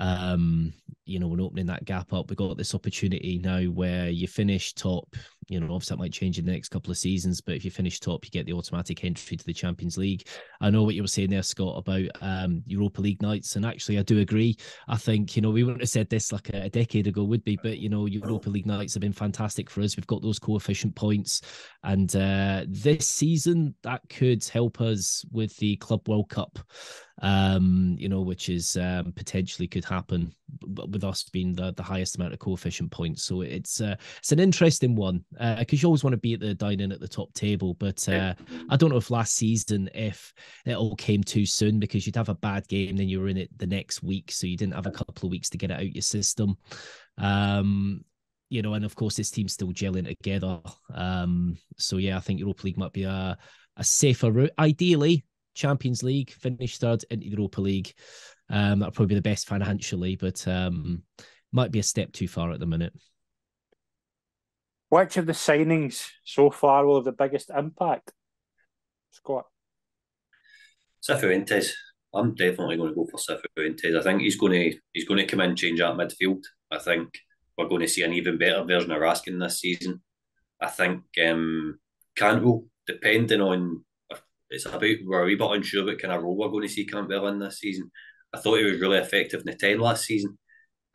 um, you know, and opening that gap up. We got this opportunity now where you finish top. You know, obviously that might change in the next couple of seasons, but if you finish top, you get the automatic entry to the Champions League. I know what you were saying there, Scott, about um, Europa League nights, and actually I do agree. I think you know we wouldn't have said this like a, decade ago, would be, but you know Europa League nights have been fantastic for us. We've got those coefficient points, and uh, this season that could help us with the Club World Cup um, you know, which is um, potentially could happen with us being the, the highest amount of coefficient points. So it's uh, it's an interesting one because uh, you always want to be at the dining at the top table. But uh, I don't know if last season if it all came too soon because you'd have a bad game, then you were in it the next week, so you didn't have a couple of weeks to get it out your system. Um, you know, and of course this team's still gelling together. Um, so yeah, I think Europa League might be a a safer route. Ideally, Champions League, finish third in Europa League. Um, that'll probably be the best financially, but um, might be a step too far at the minute. Which of the signings so far will have the biggest impact? Scott. Cifuentes. I'm definitely going to go for Cifuentes. I think he's going to he's going to come in and change that midfield. I think we're going to see an even better version of Raskin this season. I think um, depending on it's about we're a wee bit unsure what kind of role we're going to see Cantwell in this season. I thought he was really effective in the ten last season,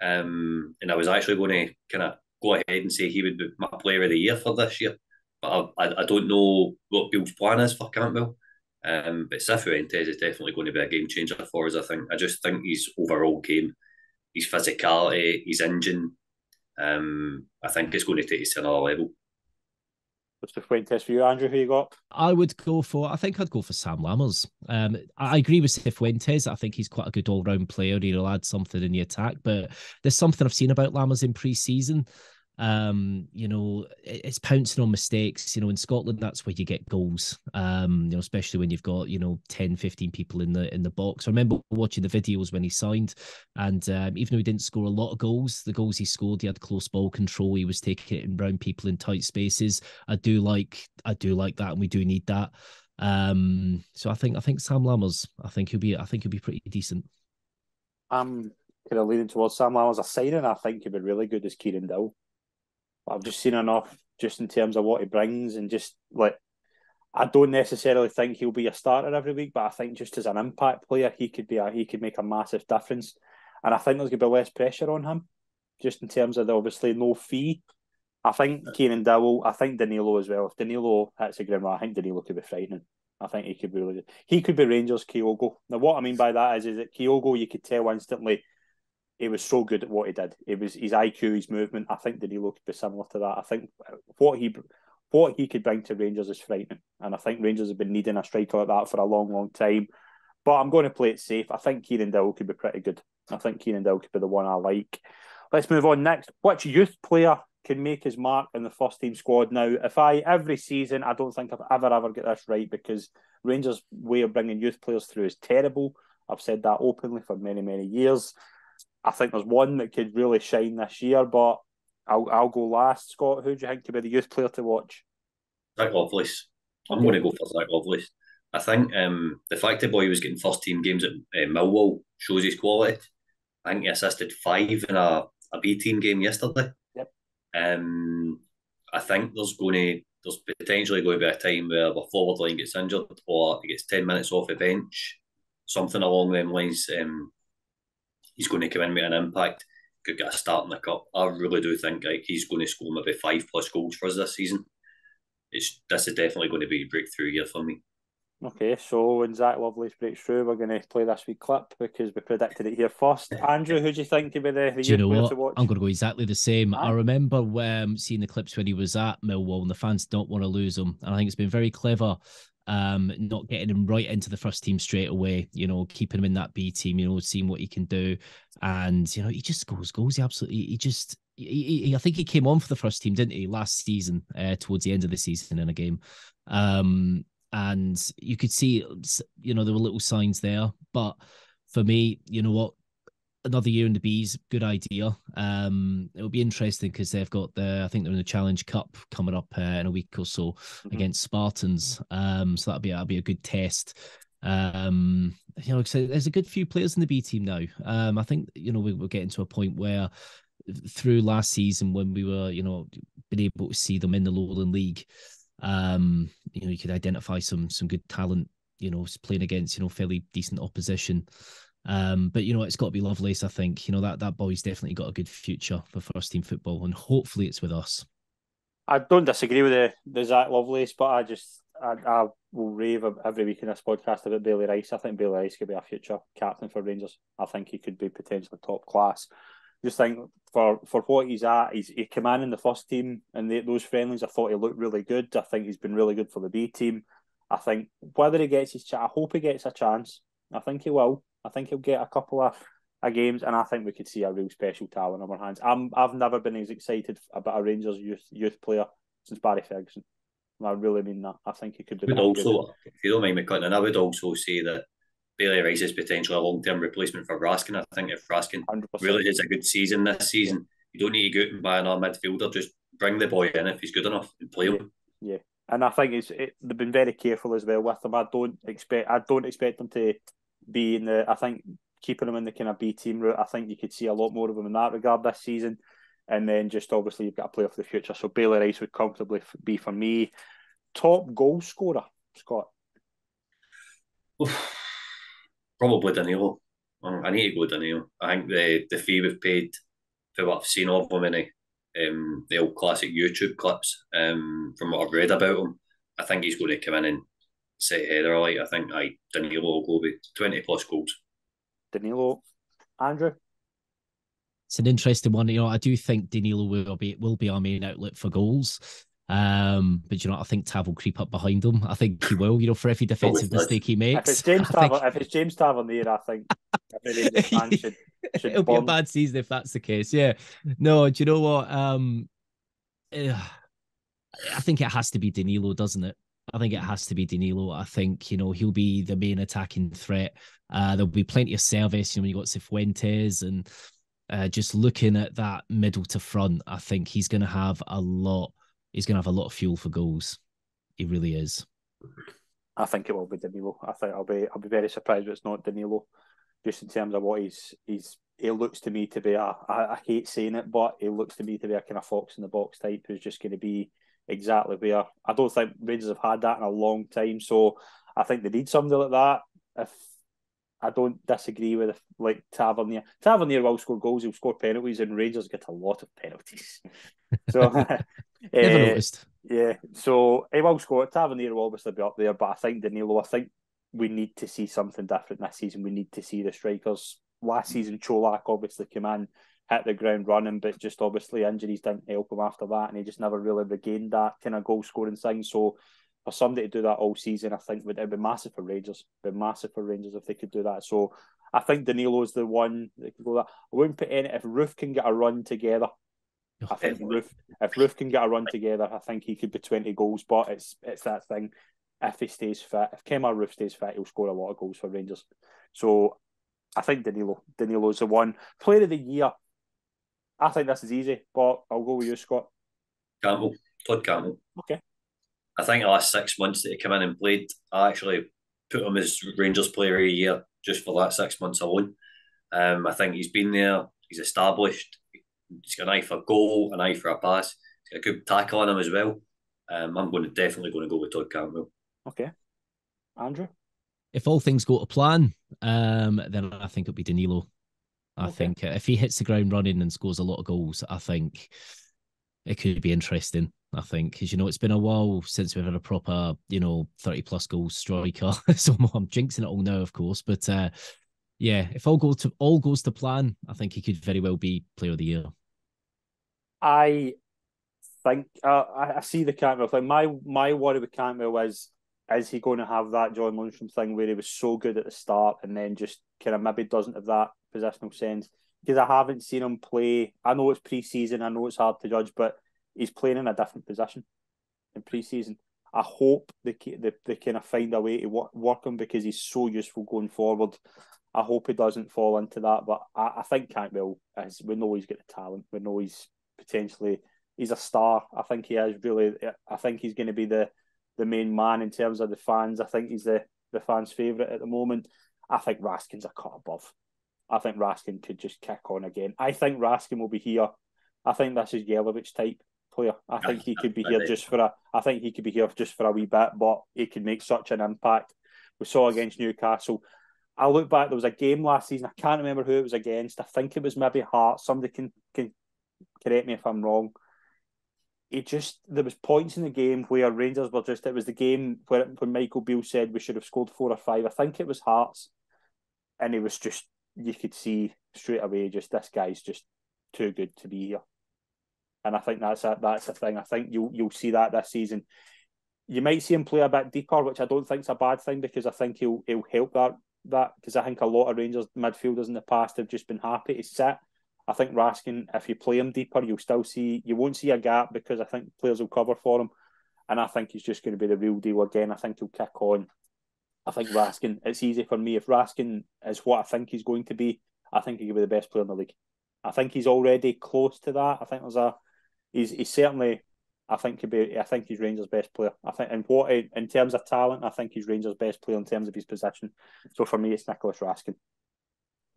um, and I was actually going to kind of go ahead and say he would be my player of the year for this year. But I, I, I don't know what Beale's plan is for Cantwell. Um, but Cifuentes is definitely going to be a game changer for us. I think. I just think his overall game, his physicality, his engine, um, I think it's going to take us to another level. What's the Fuentes for you, Andrew? Who you got? I would go for. I think I'd go for Sam Lammers. Um, I agree with Cifuentes. I think he's quite a good all-round player. He'll add something in the attack, but there's something I've seen about Lammers in pre-season um, you know, it's pouncing on mistakes. You know, in Scotland, that's where you get goals. Um, you know, especially when you've got, you know, 10, 15 people in the in the box. I remember watching the videos when he signed, and um, even though he didn't score a lot of goals, the goals he scored, he had close ball control. He was taking it around people in tight spaces. I do like I do like that, and we do need that. Um, so I think I think Sam Lammers, I think he'll be I think he'll be pretty decent. I'm kind of leaning towards Sam Lammers a signing. I think he'd be really good as Kieran Dowell. I've just seen enough just in terms of what he brings and just like I don't necessarily think he'll be a starter every week, but I think just as an impact player, he could be a he could make a massive difference. And I think there's gonna be less pressure on him, just in terms of the obviously no fee. I think Kieran Dowell, I think Danilo as well. If Danilo hits a grim I think Danilo could be frightening. I think he could be really good. He could be Rangers Kyogo. Now what I mean by that is is that Kyogo you could tell instantly he was so good at what he did. It was his IQ, his movement. I think Danilo could be similar to that. I think what he what he could bring to Rangers is frightening, and I think Rangers have been needing a striker like that for a long, long time. But I'm going to play it safe. I think Kieran Dowell could be pretty good. I think Kieran Dowell could be the one I like. Let's move on next. Which youth player can make his mark in the first team squad now? If I every season, I don't think I've ever ever get this right because Rangers' way of bringing youth players through is terrible. I've said that openly for many many years. I think there's one that could really shine this year, but I'll I'll go last. Scott, who do you think could be the youth player to watch? Zach Lovelace. I'm going to go for Zach Lovelace. I think um, the fact the boy was getting first team games at uh, Millwall shows his quality. I think he assisted five in a, a B team game yesterday. Yep. Um, I think there's going to there's potentially going to be a time where the forward line gets injured or he gets ten minutes off the bench, something along them lines. Um, he's going to come in with an impact. Could get a start in the cup. I really do think like he's going to score maybe five plus goals for us this season. It's this is definitely going to be a breakthrough year for me. Okay, so when Zach Lovelace breaks through, we're going to play this week clip because we predicted it here first. Andrew, who do you think could be the, the Do you know what? to watch? I'm going to go exactly the same. Aye. I remember um, seeing the clips when he was at Millwall, and the fans don't want to lose him. And I think it's been very clever um, not getting him right into the first team straight away. You know, keeping him in that B team. You know, seeing what he can do, and you know, he just scores goals. He absolutely, he just. He, he, I think he came on for the first team, didn't he, last season, uh, towards the end of the season in a game. Um, and you could see, you know, there were little signs there. But for me, you know what? Another year in the bees good idea. Um it'll be interesting because they've got the i think they're in the challenge cup coming up uh, in a week or so Mhm. against spartans. Um so that'll be that'll be a good test. Um you know so there's a good few players in the b team now. Um i think you know we, we're getting to a point where through last season when we were you know been able to see them in the lowland league um you know you could identify some some good talent you know playing against you know fairly decent opposition um, but you know, it's got to be Lovelace. I think you know that that boy's definitely got a good future for first team football, and hopefully it's with us. I don't disagree with the, the Zach Lovelace, but I just I, I will rave every week in this podcast about Bailey Rice. I think Bailey Rice could be a future captain for Rangers. I think he could be potentially top class. Just think for for what he's at, he's he in the first team and the, those friendlies. I thought he looked really good. I think he's been really good for the B team. I think whether he gets his chance, I hope he gets a chance. I think he will. I think he'll get a couple of, of games, and I think we could see a real special talent on our hands. I'm I've never been as excited about a Rangers youth youth player since Barry Ferguson. I really mean that. I think he could be. Would also, if you don't mind me cutting in, I would also say that Bailey Rice is potentially a long term replacement for Raskin. I think if Raskin 100%. really has a good season this season, you don't need to go out and buy another midfielder. Just bring the boy in if he's good enough and play him. Yeah, and I think it's it, they've been very careful as well with him. I don't expect I don't expect them to be in the. I think keeping him in the kind of B team route. I think you could see a lot more of him in that regard this season. And then just obviously you've got a player for the future. So Bailey Rice would comfortably be for me top goal scorer. Scott, Oof. Probably Danilo. Um, I need to go Danilo. I think the the fee we've paid for what I've seen of him in the, um, the old classic YouTube clips, um, from what I've read about him, I think he's going to come in and set a header. Like I think I Danilo will go with twenty plus goals. Danilo, Andrew. It's an interesting one. You know, I do think Danilo will be will be our main outlet for goals. Um, but you know, I think Tav will creep up behind him. I think he will. You know, for every defensive mistake he makes. If makes. it's James I think- if it's James Tavernier, I think every Rangers fan should should It'll be a bad season if that's the case. Yeah. No, do you know what? Um, I think it has to be Danilo, doesn't it? I think it has to be Danilo. I think you know he'll be the main attacking threat. Uh, there'll be plenty of service. You know, when you got Cifuentes and uh, just looking at that middle to front, I think he's going to have a lot. He's going to have a lot of fuel for goals. He really is. I think it will be Danilo. I think I'll be I'll be very surprised if it's not Danilo, just in terms of what he's he's he looks to me to be a I, I hate saying it, but he looks to me to be a kind of fox in the box type who's just going to be exactly where I don't think Rangers have had that in a long time. So I think they need somebody like that. If I don't disagree with like Tavernier, Tavernier will score goals. He'll score penalties, and Rangers get a lot of penalties. So Never eh, noticed. yeah, so he will score. Tavernier will obviously be up there, but I think Danilo, I think we need to see something different this season. We need to see the strikers. Last season, Colak obviously came in, hit the ground running, but just obviously injuries didn't help him after that, and he just never really regained that kind of goal scoring thing. So for somebody to do that all season, I think would it'd be massive for Rangers. It'd be massive for Rangers if they could do that. So I think Danilo's the one that could go that. I wouldn't put any if Roofe can get a run together. I think. Roofe, if Roofe can get a run together, I think he could be twenty goals. But it's it's that thing. If he stays fit, if Kemar Roofe stays fit, he'll score a lot of goals for Rangers. So I think Danilo, Danilo's the one. Player of the year. I think this is easy, but I'll go with you, Scott. Cantwell, Todd Cantwell. Okay. I think the last six months that he came in and played, I actually put him as Rangers Player of the Year just for that six months alone. Um, I think he's been there, he's established, he's got an eye for a goal, an eye for a pass, he's got a good tackle on him as well. Um, I'm going to definitely going to go with Todd Cantwell. Okay, Andrew. If all things go to plan, um, then I think it'll be Danilo. I Okay. think uh, if he hits the ground running and scores a lot of goals, I think it could be interesting. I think because you know it's been a while since we've had a proper you know thirty plus goal striker. so I'm jinxing it all now, of course, but uh, yeah, if all goes to all goes to plan, I think he could very well be player of the year. I think uh, I, I see the Cantwell thing. My my worry with Cantwell is is he going to have that John Lundstram thing where he was so good at the start and then just kind of maybe doesn't have that positional sense? Because I haven't seen him play. I know it's pre-season. I know it's hard to judge, but he's playing in a different position in pre-season. I hope they they, they kind of find a way to work, work him because he's so useful going forward. I hope he doesn't fall into that, but I, I think Cantwell is. We know he's got the talent. We know he's potentially he's a star. I think he is really. I think he's going to be the the main man in terms of the fans. I think he's the the fans' favourite at the moment. I think Raskin's a cut above. I think Raskin could just kick on again. I think Raskin will be here. I think this is Jelavić type player. I think he could be here just for a. I think he could be here just for a wee bit, but he could make such an impact. We saw against Newcastle. I look back. There was a game last season. I can't remember who it was against. I think it was maybe Hearts. Somebody can can correct me if I'm wrong. It just there was points in the game where Rangers were just. It was the game where when Michael Beale said we should have scored four or five. I think it was Hearts, and it was just you could see straight away just this guy's just too good to be here. And I think that's a, that's the thing. I think you'll you'll see that this season. You might see him play a bit deeper, which I don't think is a bad thing because I think he'll he'll help that that because I think a lot of Rangers midfielders in the past have just been happy to sit. I think Raskin, if you play him deeper, you'll still see you won't see a gap because I think players will cover for him, and I think he's just going to be the real deal again. I think he'll kick on. I think Raskin. It's easy for me if Raskin is what I think he's going to be. I think he could be the best player in the league. I think he's already close to that. I think there's a he's he's certainly I think could be I think he's Rangers' best player. I think in what in terms of talent, I think he's Rangers' best player in terms of his position. So for me, it's Nicolas Raskin.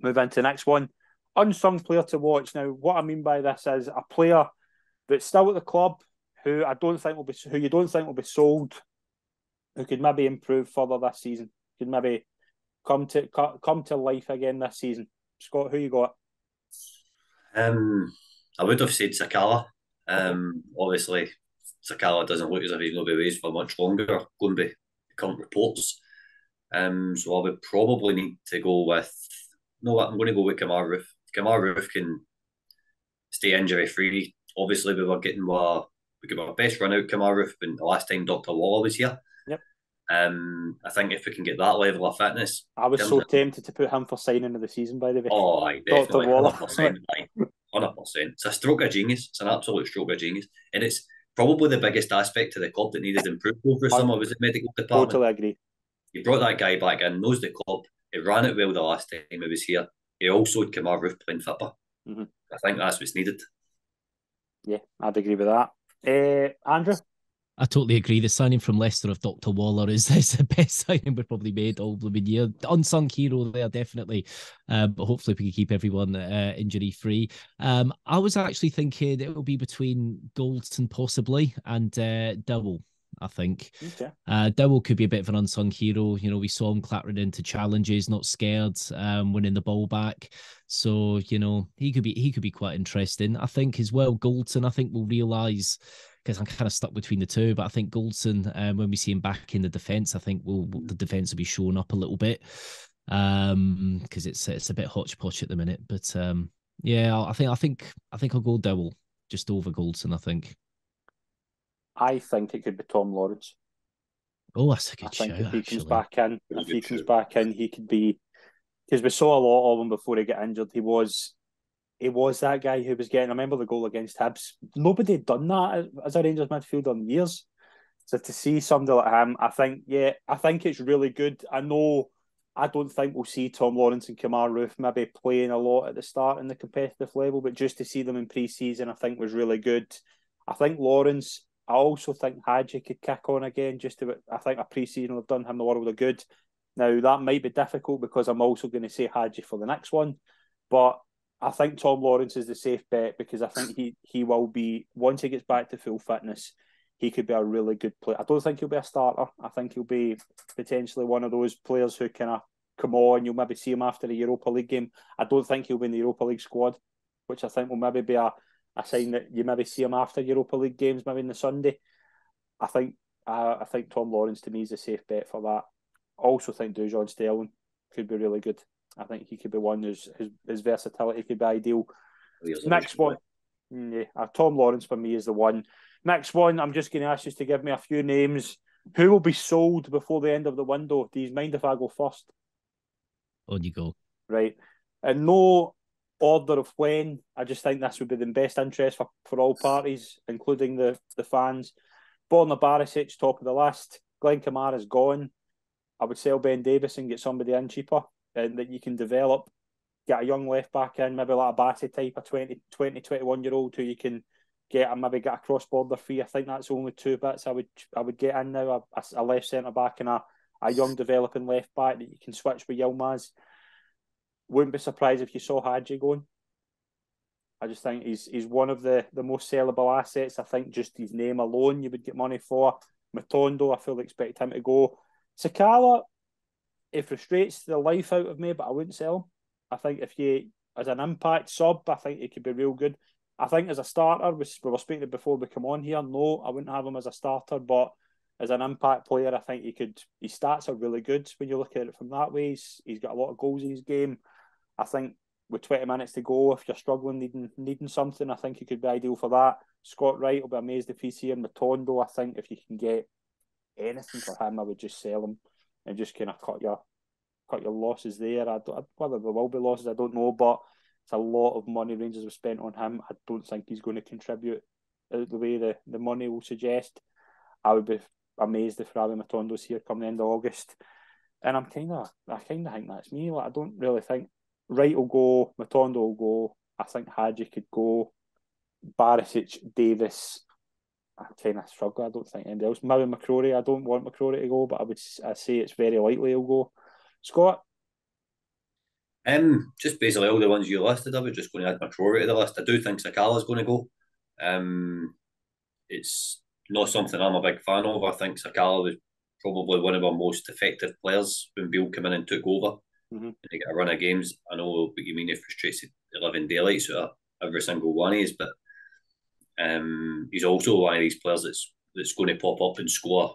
Move into the next one. Unsung player to watch. Now, what I mean by this is a player that's still at the club who I don't think will be who you don't think will be sold, who could maybe improve further this season, could maybe come to come to life again this season. Scott, who you got? Um, I would have said Sakala. Um, obviously, Sakala doesn't look as if he's going to be raised for much longer, going by current reports. Um, so I would probably need to go with. No, I'm going to go with Kemar. Kemar Roofe can stay injury free. Obviously, we were getting our we got our best run out Kemar Roofe when the last time Dr. Waller was here. Yep. Um, I think if we can get that level of fitness, I was so of- tempted to put him for signing of the season. By the way, Oh, aye, Dr. Waller. 100%. It's a stroke of genius. It's an absolute stroke of genius. And it's probably the biggest aspect to the club that needed improvement over summer was the medical department. totally agree. He brought that guy back in, knows the club. He ran it well the last time he was here. He also had Kemar Roofe playing football. Mhm. I think that's what's needed. Yeah, I'd agree with that. Uh, Andrew, I totally agree. The signing from Leicester of Dr. Waller is, is the best signing we've probably made all blooming year. Unsung hero there, definitely. Uh, but hopefully we can keep everyone uh, injury free. Um, I was actually thinking it will be between Goldson possibly and uh, Dowell. I think okay. uh, Dowell could be a bit of an unsung hero. You know, we saw him clattering into challenges, not scared, um, winning the ball back. So you know, he could be he could be quite interesting. I think as well. Goldson, I think will realise because I'm kind of stuck between the two. But I think Goldson, um, when we see him back in the defence, I think will the defence will be showing up a little bit um because it's it's a bit hodgepodge at the minute. But um yeah, I think I think I think I'll go Dowell just over Goldson. I think. I think it could be Tom Lawrence. Oh, that's a I good I think shout. if he comes back in, Very if he comes shout. back in, he could be because we saw a lot of him before he got injured. He was he was that guy who was getting. I remember the goal against Hibs. Nobody had done that as- as a Rangers midfielder in years. So to see somebody like him, I think yeah, I think it's really good. I know I don't think we'll see Tom Lawrence and Kemar Roofe maybe playing a lot at the start in the competitive level, but just to see them in pre-season, I think was really good. I think Lawrence. I also think Hagi could kick on again. Just to, I think a pre-season will have done him the world of good. Now that might be difficult because I'm also going to say Hagi for the next one, but I think Tom Lawrence is the safe bet because I think he he will be once he gets back to full fitness, he could be a really good player. I don't think he'll be a starter. I think he'll be potentially one of those players who kind of come on. You'll maybe see him after the Europa League game. I don't think he'll be in the Europa League squad, which I think will maybe be a, a sign that you maybe see him after Europa League games, maybe in the Sunday. I think uh, I think Tom Lawrence to me is a safe bet for that. Also think Dujon Sterling could be really good. I think he could be one whose his, his versatility could be ideal. Next one, mm, yeah, uh, Tom Lawrence for me is the one. Next one, I'm just going to ask you to give me a few names. Who will be sold before the end of the window? Do you mind if I go first? On you go. Right. And no order of when. I just think this would be the best interest for, for all parties, including the, the fans. Borna Barisic, top of the list. Glenn Kamara's gone. I would sell Ben Davies and get somebody in cheaper and that you can develop. Get a young left back in, maybe like a Bassey type, a 20, 20 21 year old who you can get and maybe get a cross border fee. I think that's only two bits I would I would get in now a, a left centre back and a, a young developing left back that you can switch with Yilmaz. Wouldn't be surprised if you saw Hagi going. I just think he's he's one of the, the most sellable assets. I think just his name alone you would get money for. Matondo, I fully expect him to go. Sakala, it frustrates the life out of me, but I wouldn't sell him. I think if you as an impact sub, I think he could be real good. I think as a starter, we, were speaking before we come on here. No, I wouldn't have him as a starter, but as an impact player, I think he could. His stats are really good when you look at it from that way. He's, he's got a lot of goals in his game. I think with 20 minutes to go, if you're struggling, needing needing something, I think he could be ideal for that. Scott Wright will be amazed if he's here. Matondo, I think if you can get anything for him, I would just sell him and just kind of cut your cut your losses there. I don't, whether there will be losses, I don't know, but it's a lot of money Rangers have spent on him. I don't think he's going to contribute the way the, the money will suggest. I would be amazed if Rabbi Matondo's here come the end of August. And I'm kind of, I kind of think that's me. Like I don't really think Wright will go, Matondo will go. I think Hagi could go. Barisic, Davies. I kind of struggle. I don't think anybody else. Maybe McCrorie. I don't want McCrorie to go, but I would I say it's very likely he'll go. Scott, um, just basically all the ones you listed. I was just going to add McCrorie to the list. I do think Sakala's going to go. Um, it's not something I'm a big fan of. I think Sakala was probably one of our most effective players when Beale came in and took over. Mm-hmm. They get a run of games. I know what you mean. It frustrates the living daylights out of every single one is, but um, he's also one of these players that's that's going to pop up and score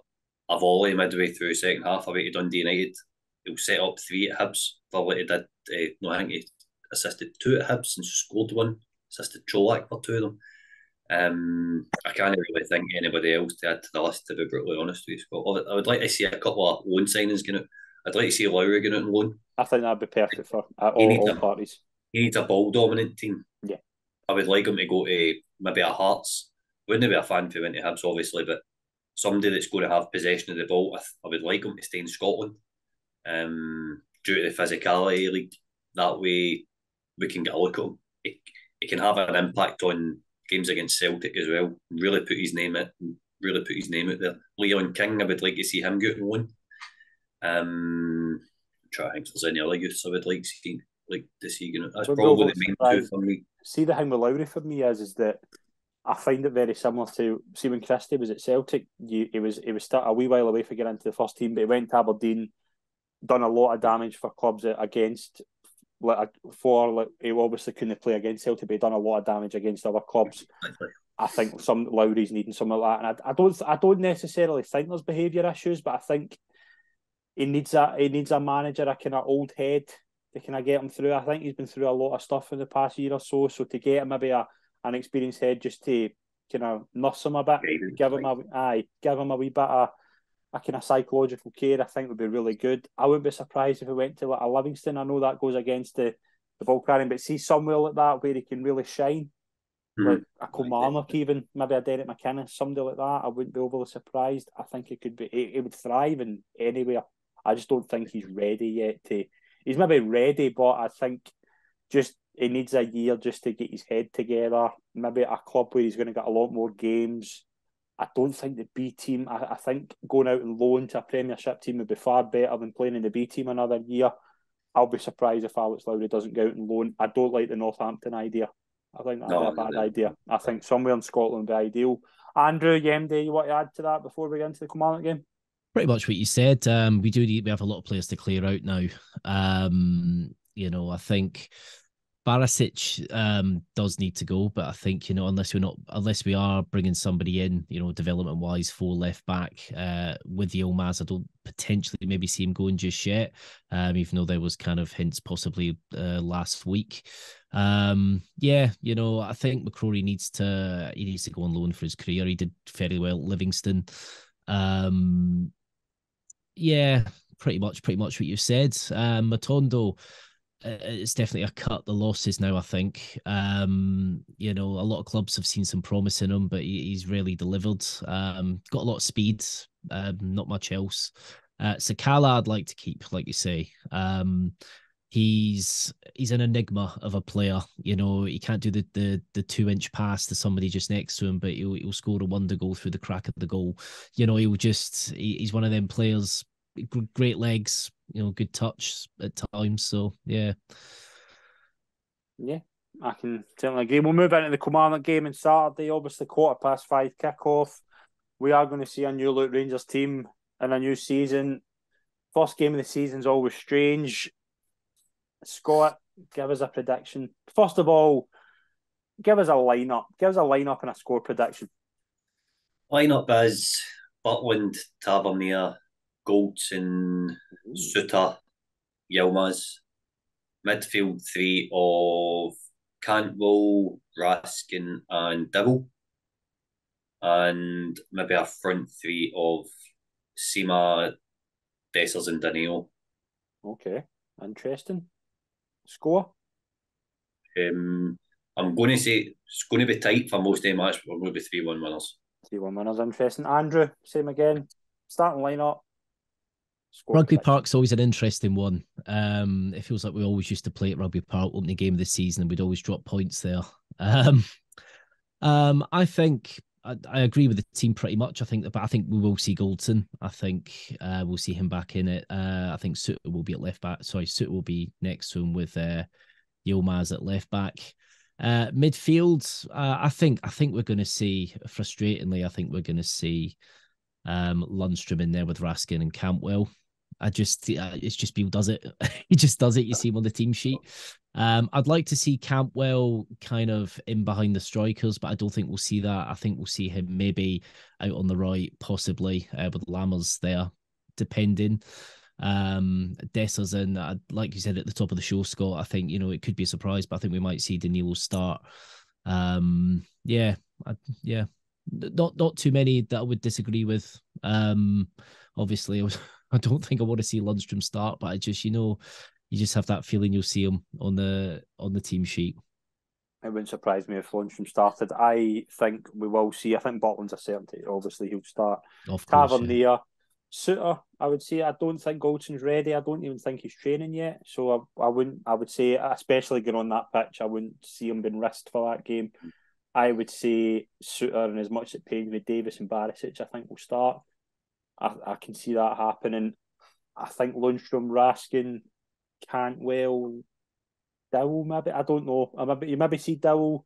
a volley midway through second half away to Dundee United. He'll set up three at Hibs for what he did uh, no, I think he assisted two at Hibs and scored one, assisted Colak for two of them. Um, I can't really think anybody else to add to the list, to be brutally honest with you, Scott. I would like to see a couple of loan signings going out. I'd like to see Lowry going out on loan. I think that'd be perfect for all, all a, parties. He needs a ball dominant team. Yeah. I would like him to go to maybe a Hearts. Wouldn't be a fan if he went to Hibs, obviously, but somebody that's going to have possession of the ball. I would like him to stay in Scotland. Um, due to the physicality league. That way, we can get a look at him. He can have an impact on games against Celtic as well. Really put his name out. Really put his name out there. Leon King, I would like to see him get one. Um, Trying to think if there's any other youths I would like to see. Like to see, you know, that's probably the main two for me. See, the thing with Lowry for me is, is that I find it very similar to see when Christie was at Celtic. You, he was he was still a wee while away from getting into the first team, but he went to Aberdeen done a lot of damage for clubs against like for like he obviously couldn't play against Celtic, but he done a lot of damage against other clubs. I think some Lowry's needing some of that, and I, I don't I don't necessarily think there's behaviour issues, but I think he needs a he needs a manager, a kind of old head to kind of get him through. I think he's been through a lot of stuff in the past year or so, so to get him maybe a an experienced head just to kind of nurse him a bit, give him a aye, give him a wee bit of a kind of psychological care, I think would be really good. I wouldn't be surprised if he went to like a Livingston. I know that goes against the, the ball carrying, but see somewhere like that where he can really shine. Mm-hmm. Like a Kilmarnock, even maybe a Derek McInnes, somebody like that. I wouldn't be overly surprised. I think it could be. It, it would thrive in anywhere. I just don't think he's ready yet to. He's maybe ready, but I think just he needs a year just to get his head together. Maybe a club where he's going to get a lot more games. I don't think the B team. I, I think going out and loan to a Premiership team would be far better than playing in the B team another year. I'll be surprised if Alex Lowry doesn't go out and loan. I don't like the Northampton idea. I think that'd no, a bad no. idea. I think somewhere in Scotland would be ideal. Andrew Yemde, you want to add to that before we get into the Kilmarnock game? Pretty much what you said. Um, we do need we have a lot of players to clear out now. Um, you know, I think Barisic um, does need to go, but I think you know unless we're not unless we are bringing somebody in, you know, development wise for left back uh, with the Yilmaz, I don't potentially maybe see him going just yet. Um, even though there was kind of hints possibly uh, last week. Um, yeah, you know, I think McCrorie needs to he needs to go on loan for his career. He did fairly well at Livingston. Um, yeah, pretty much, pretty much what you said. Um, Matondo uh, it's definitely a cut the losses now. I think um, you know a lot of clubs have seen some promise in him, but he, he's really delivered. Um, got a lot of speed, um, not much else. Uh, Sakala, I'd like to keep, like you say. Um, he's he's an enigma of a player. You know, he can't do the the the two inch pass to somebody just next to him, but he'll he'll score a wonder goal through the crack of the goal. You know, he'll just he, he's one of them players great legs, you know, good touch at times. So yeah, yeah, I can certainly agree. We'll move into the Kilmarnock game on Saturday. Obviously, quarter past five kickoff. We are going to see a new look Rangers team in a new season. First game of the season is always strange. Scott, give us a prediction. First of all, give us a lineup. Give us a lineup and a score prediction. Lineup is Butland, Tavernier, Goldson, Souttar, Yilmaz. Midfield three of Cantwell, Raskin, and Dibble. And maybe a front three of Sima, Dessers, and Danilo. Okay, interesting. Score? Um, I'm going to say it's going to be tight for most of the match, but we're going to be 3 1 winners. 3 1 winners, interesting. Andrew, same again. Starting lineup Rugby Park's always an interesting one. Um, it feels like we always used to play at Rugby Park, opening game of the season, and we'd always drop points there. Um, um, I think I, I, agree with the team pretty much. I think, but I think we will see Goldson. I think uh, we'll see him back in it. Uh, I think Souttar will be at left back. Sorry, Souttar will be next to him with uh, Yilmaz at left back. Uh, midfield, uh, I think I think we're going to see frustratingly. I think we're going to see um, Lundstram in there with Raskin and Cantwell. I just, uh, it's just Beale does it. he just does it. You see him on the team sheet. Um, I'd like to see Cantwell kind of in behind the strikers, but I don't think we'll see that. I think we'll see him maybe out on the right, possibly uh, with Lammers there, depending. Um, Dessers and uh, like you said at the top of the show, Scott. I think you know it could be a surprise, but I think we might see Danilo start. Um, yeah, I, yeah, not not too many that I would disagree with. Um, obviously, I don't think I want to see Lundstram start, but I just, you know, you just have that feeling you'll see him on the on the team sheet. It wouldn't surprise me if Lundstram started. I think we will see. I think Butland's a certainty. Obviously, he'll start. Of course, Tavernier, yeah. Souttar, I would say. I don't think Goldson's ready. I don't even think he's training yet. So I, I wouldn't. I would say, especially going on that pitch, I wouldn't see him being risked for that game. I would say Souttar, and as much as it pains me, Davies and Barisic, I think will start. I, I can see that happening. I think Lundstram, Raskin, Cantwell, Dowell, maybe. I don't know. I maybe, you maybe see Dowell.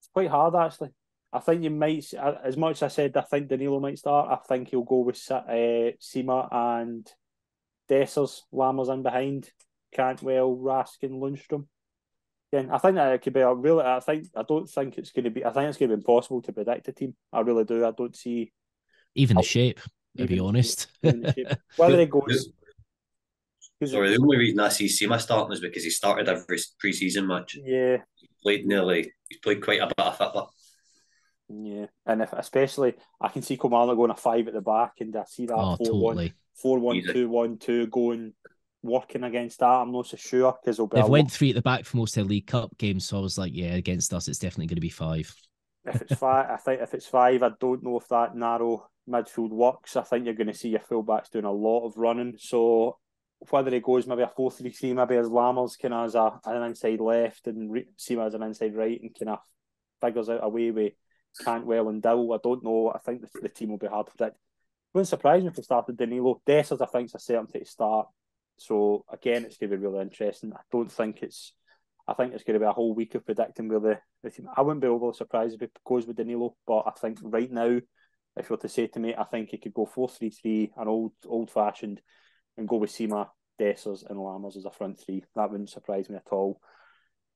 It's quite hard, actually. I think you might, as much as I said, I think Danilo might start. I think he'll go with uh, Sima and Dessers, Lammers in behind, Cantwell, Raskin, Lundstram. Again, I think that it could be a really. I think I don't think it's going to be. I think it's going to be impossible to predict a team. I really do. I don't see even the shape to be honest. Whether it goes. Sorry, the only reason I see Sima starting is because he started every pre-season match. Yeah, he played nearly. He's played quite a bit of football. Yeah, and if especially I can see Kamala going a five at the back, and I see that oh, four totally. one, four one two one two going working against that. I'm not so sure because they've went three at the back for most of the League Cup games, so I was like, yeah, against us, it's definitely going to be five. if it's five, I think if it's five, I don't know if that narrow midfield works. I think you're going to see your fullbacks doing a lot of running. So whether he goes maybe a 4 3 3, maybe as Lammers kind of as a, an inside left and re- Sima as an inside right and kind of figures out a way with Cantwell and Dill. I don't know. I think the, the team will be hard to predict. Wouldn't surprise me if they started Danilo. Dessers, I think, is a certainty to start. So again, it's going to be really interesting. I don't think it's. I think it's going to be a whole week of predicting where the, the team. I wouldn't be overly surprised if it goes with Danilo, but I think right now, if you were to say to me, I think he could go four three three, an old old fashioned, and go with Sima, Dessers, and Lammers as a front three. That wouldn't surprise me at all.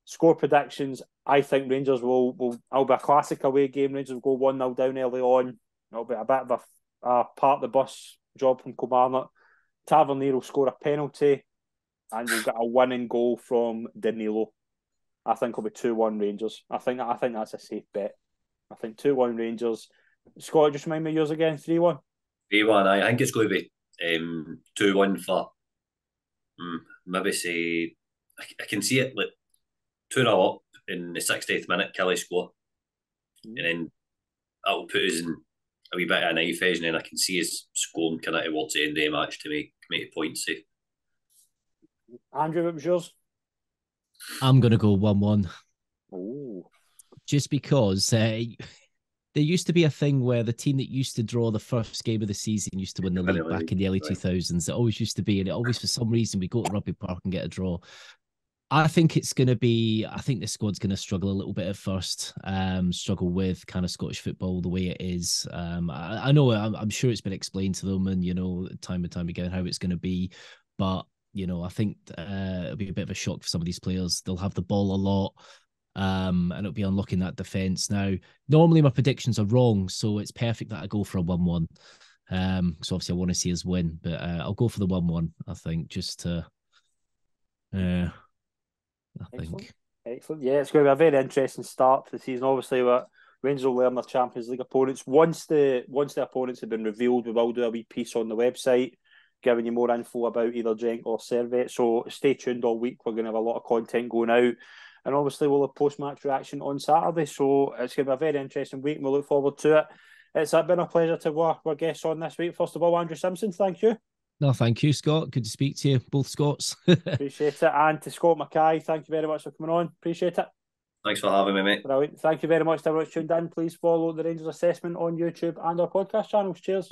Score predictions. I think Rangers will will. It'll be a classic away game. Rangers will go one 0 down early on. It'll be a bit of a, a part the bus job from Kilmarnock. Tavernier will score a penalty, and we'll get a winning goal from Danilo. I think it'll be two one Rangers. I think I think that's a safe bet. I think two one Rangers. Scott, just remind me yours again. Three one. Three one. I think it's going to be um, two one for um, maybe say I, I, can see it like two 0 up in the 60th minute. Kelly score, mm. and then that'll put us in a wee bit of a knife edge, and then I can see us scoring kind of towards the end of the match to make make a point safe. Andrew, what was yours? I'm gonna go one one. Oh. Just because uh, there used to be a thing where the team that used to draw the first game of the season used to win the league back in the early two thousands. It always used to be, and it always for some reason we go to Rugby Park and get a draw. I think it's going to be. I think the squad's going to struggle a little bit at first. Um, struggle with kind of Scottish football the way it is. Um, I, I know. I'm, I'm, sure it's been explained to them, and you know, time and time again how it's going to be. But you know, I think uh, it'll be a bit of a shock for some of these players. They'll have the ball a lot, um, and it'll be unlocking that defense. Now, normally my predictions are wrong, so it's perfect that I go for a one-one. Um, so obviously I want to see us win, but uh, I'll go for the one-one. I think just to. Uh, I Excellent. think. Excellent. Yeah, it's going to be a very interesting start to the season. Obviously, what Rangers will learn their Champions League opponents once the once the opponents have been revealed. We will do a wee piece on the website, giving you more info about either Genk or Servette. So stay tuned all week. We're going to have a lot of content going out, and obviously we'll have post match reaction on Saturday. So it's going to be a very interesting week, and we we'll look forward to it. It's been a pleasure to work our guests on this week. First of all, Andrew Simpson, thank you. No, thank you, Scott. Good to speak to you, both Scots. Appreciate it. And to Scott McKay, thank you very much for coming on. Appreciate it. Thanks for having me, mate. Brilliant. Thank you very much to everyone tuned in. Please follow the Rangers Assessment on YouTube and our podcast channels. Cheers.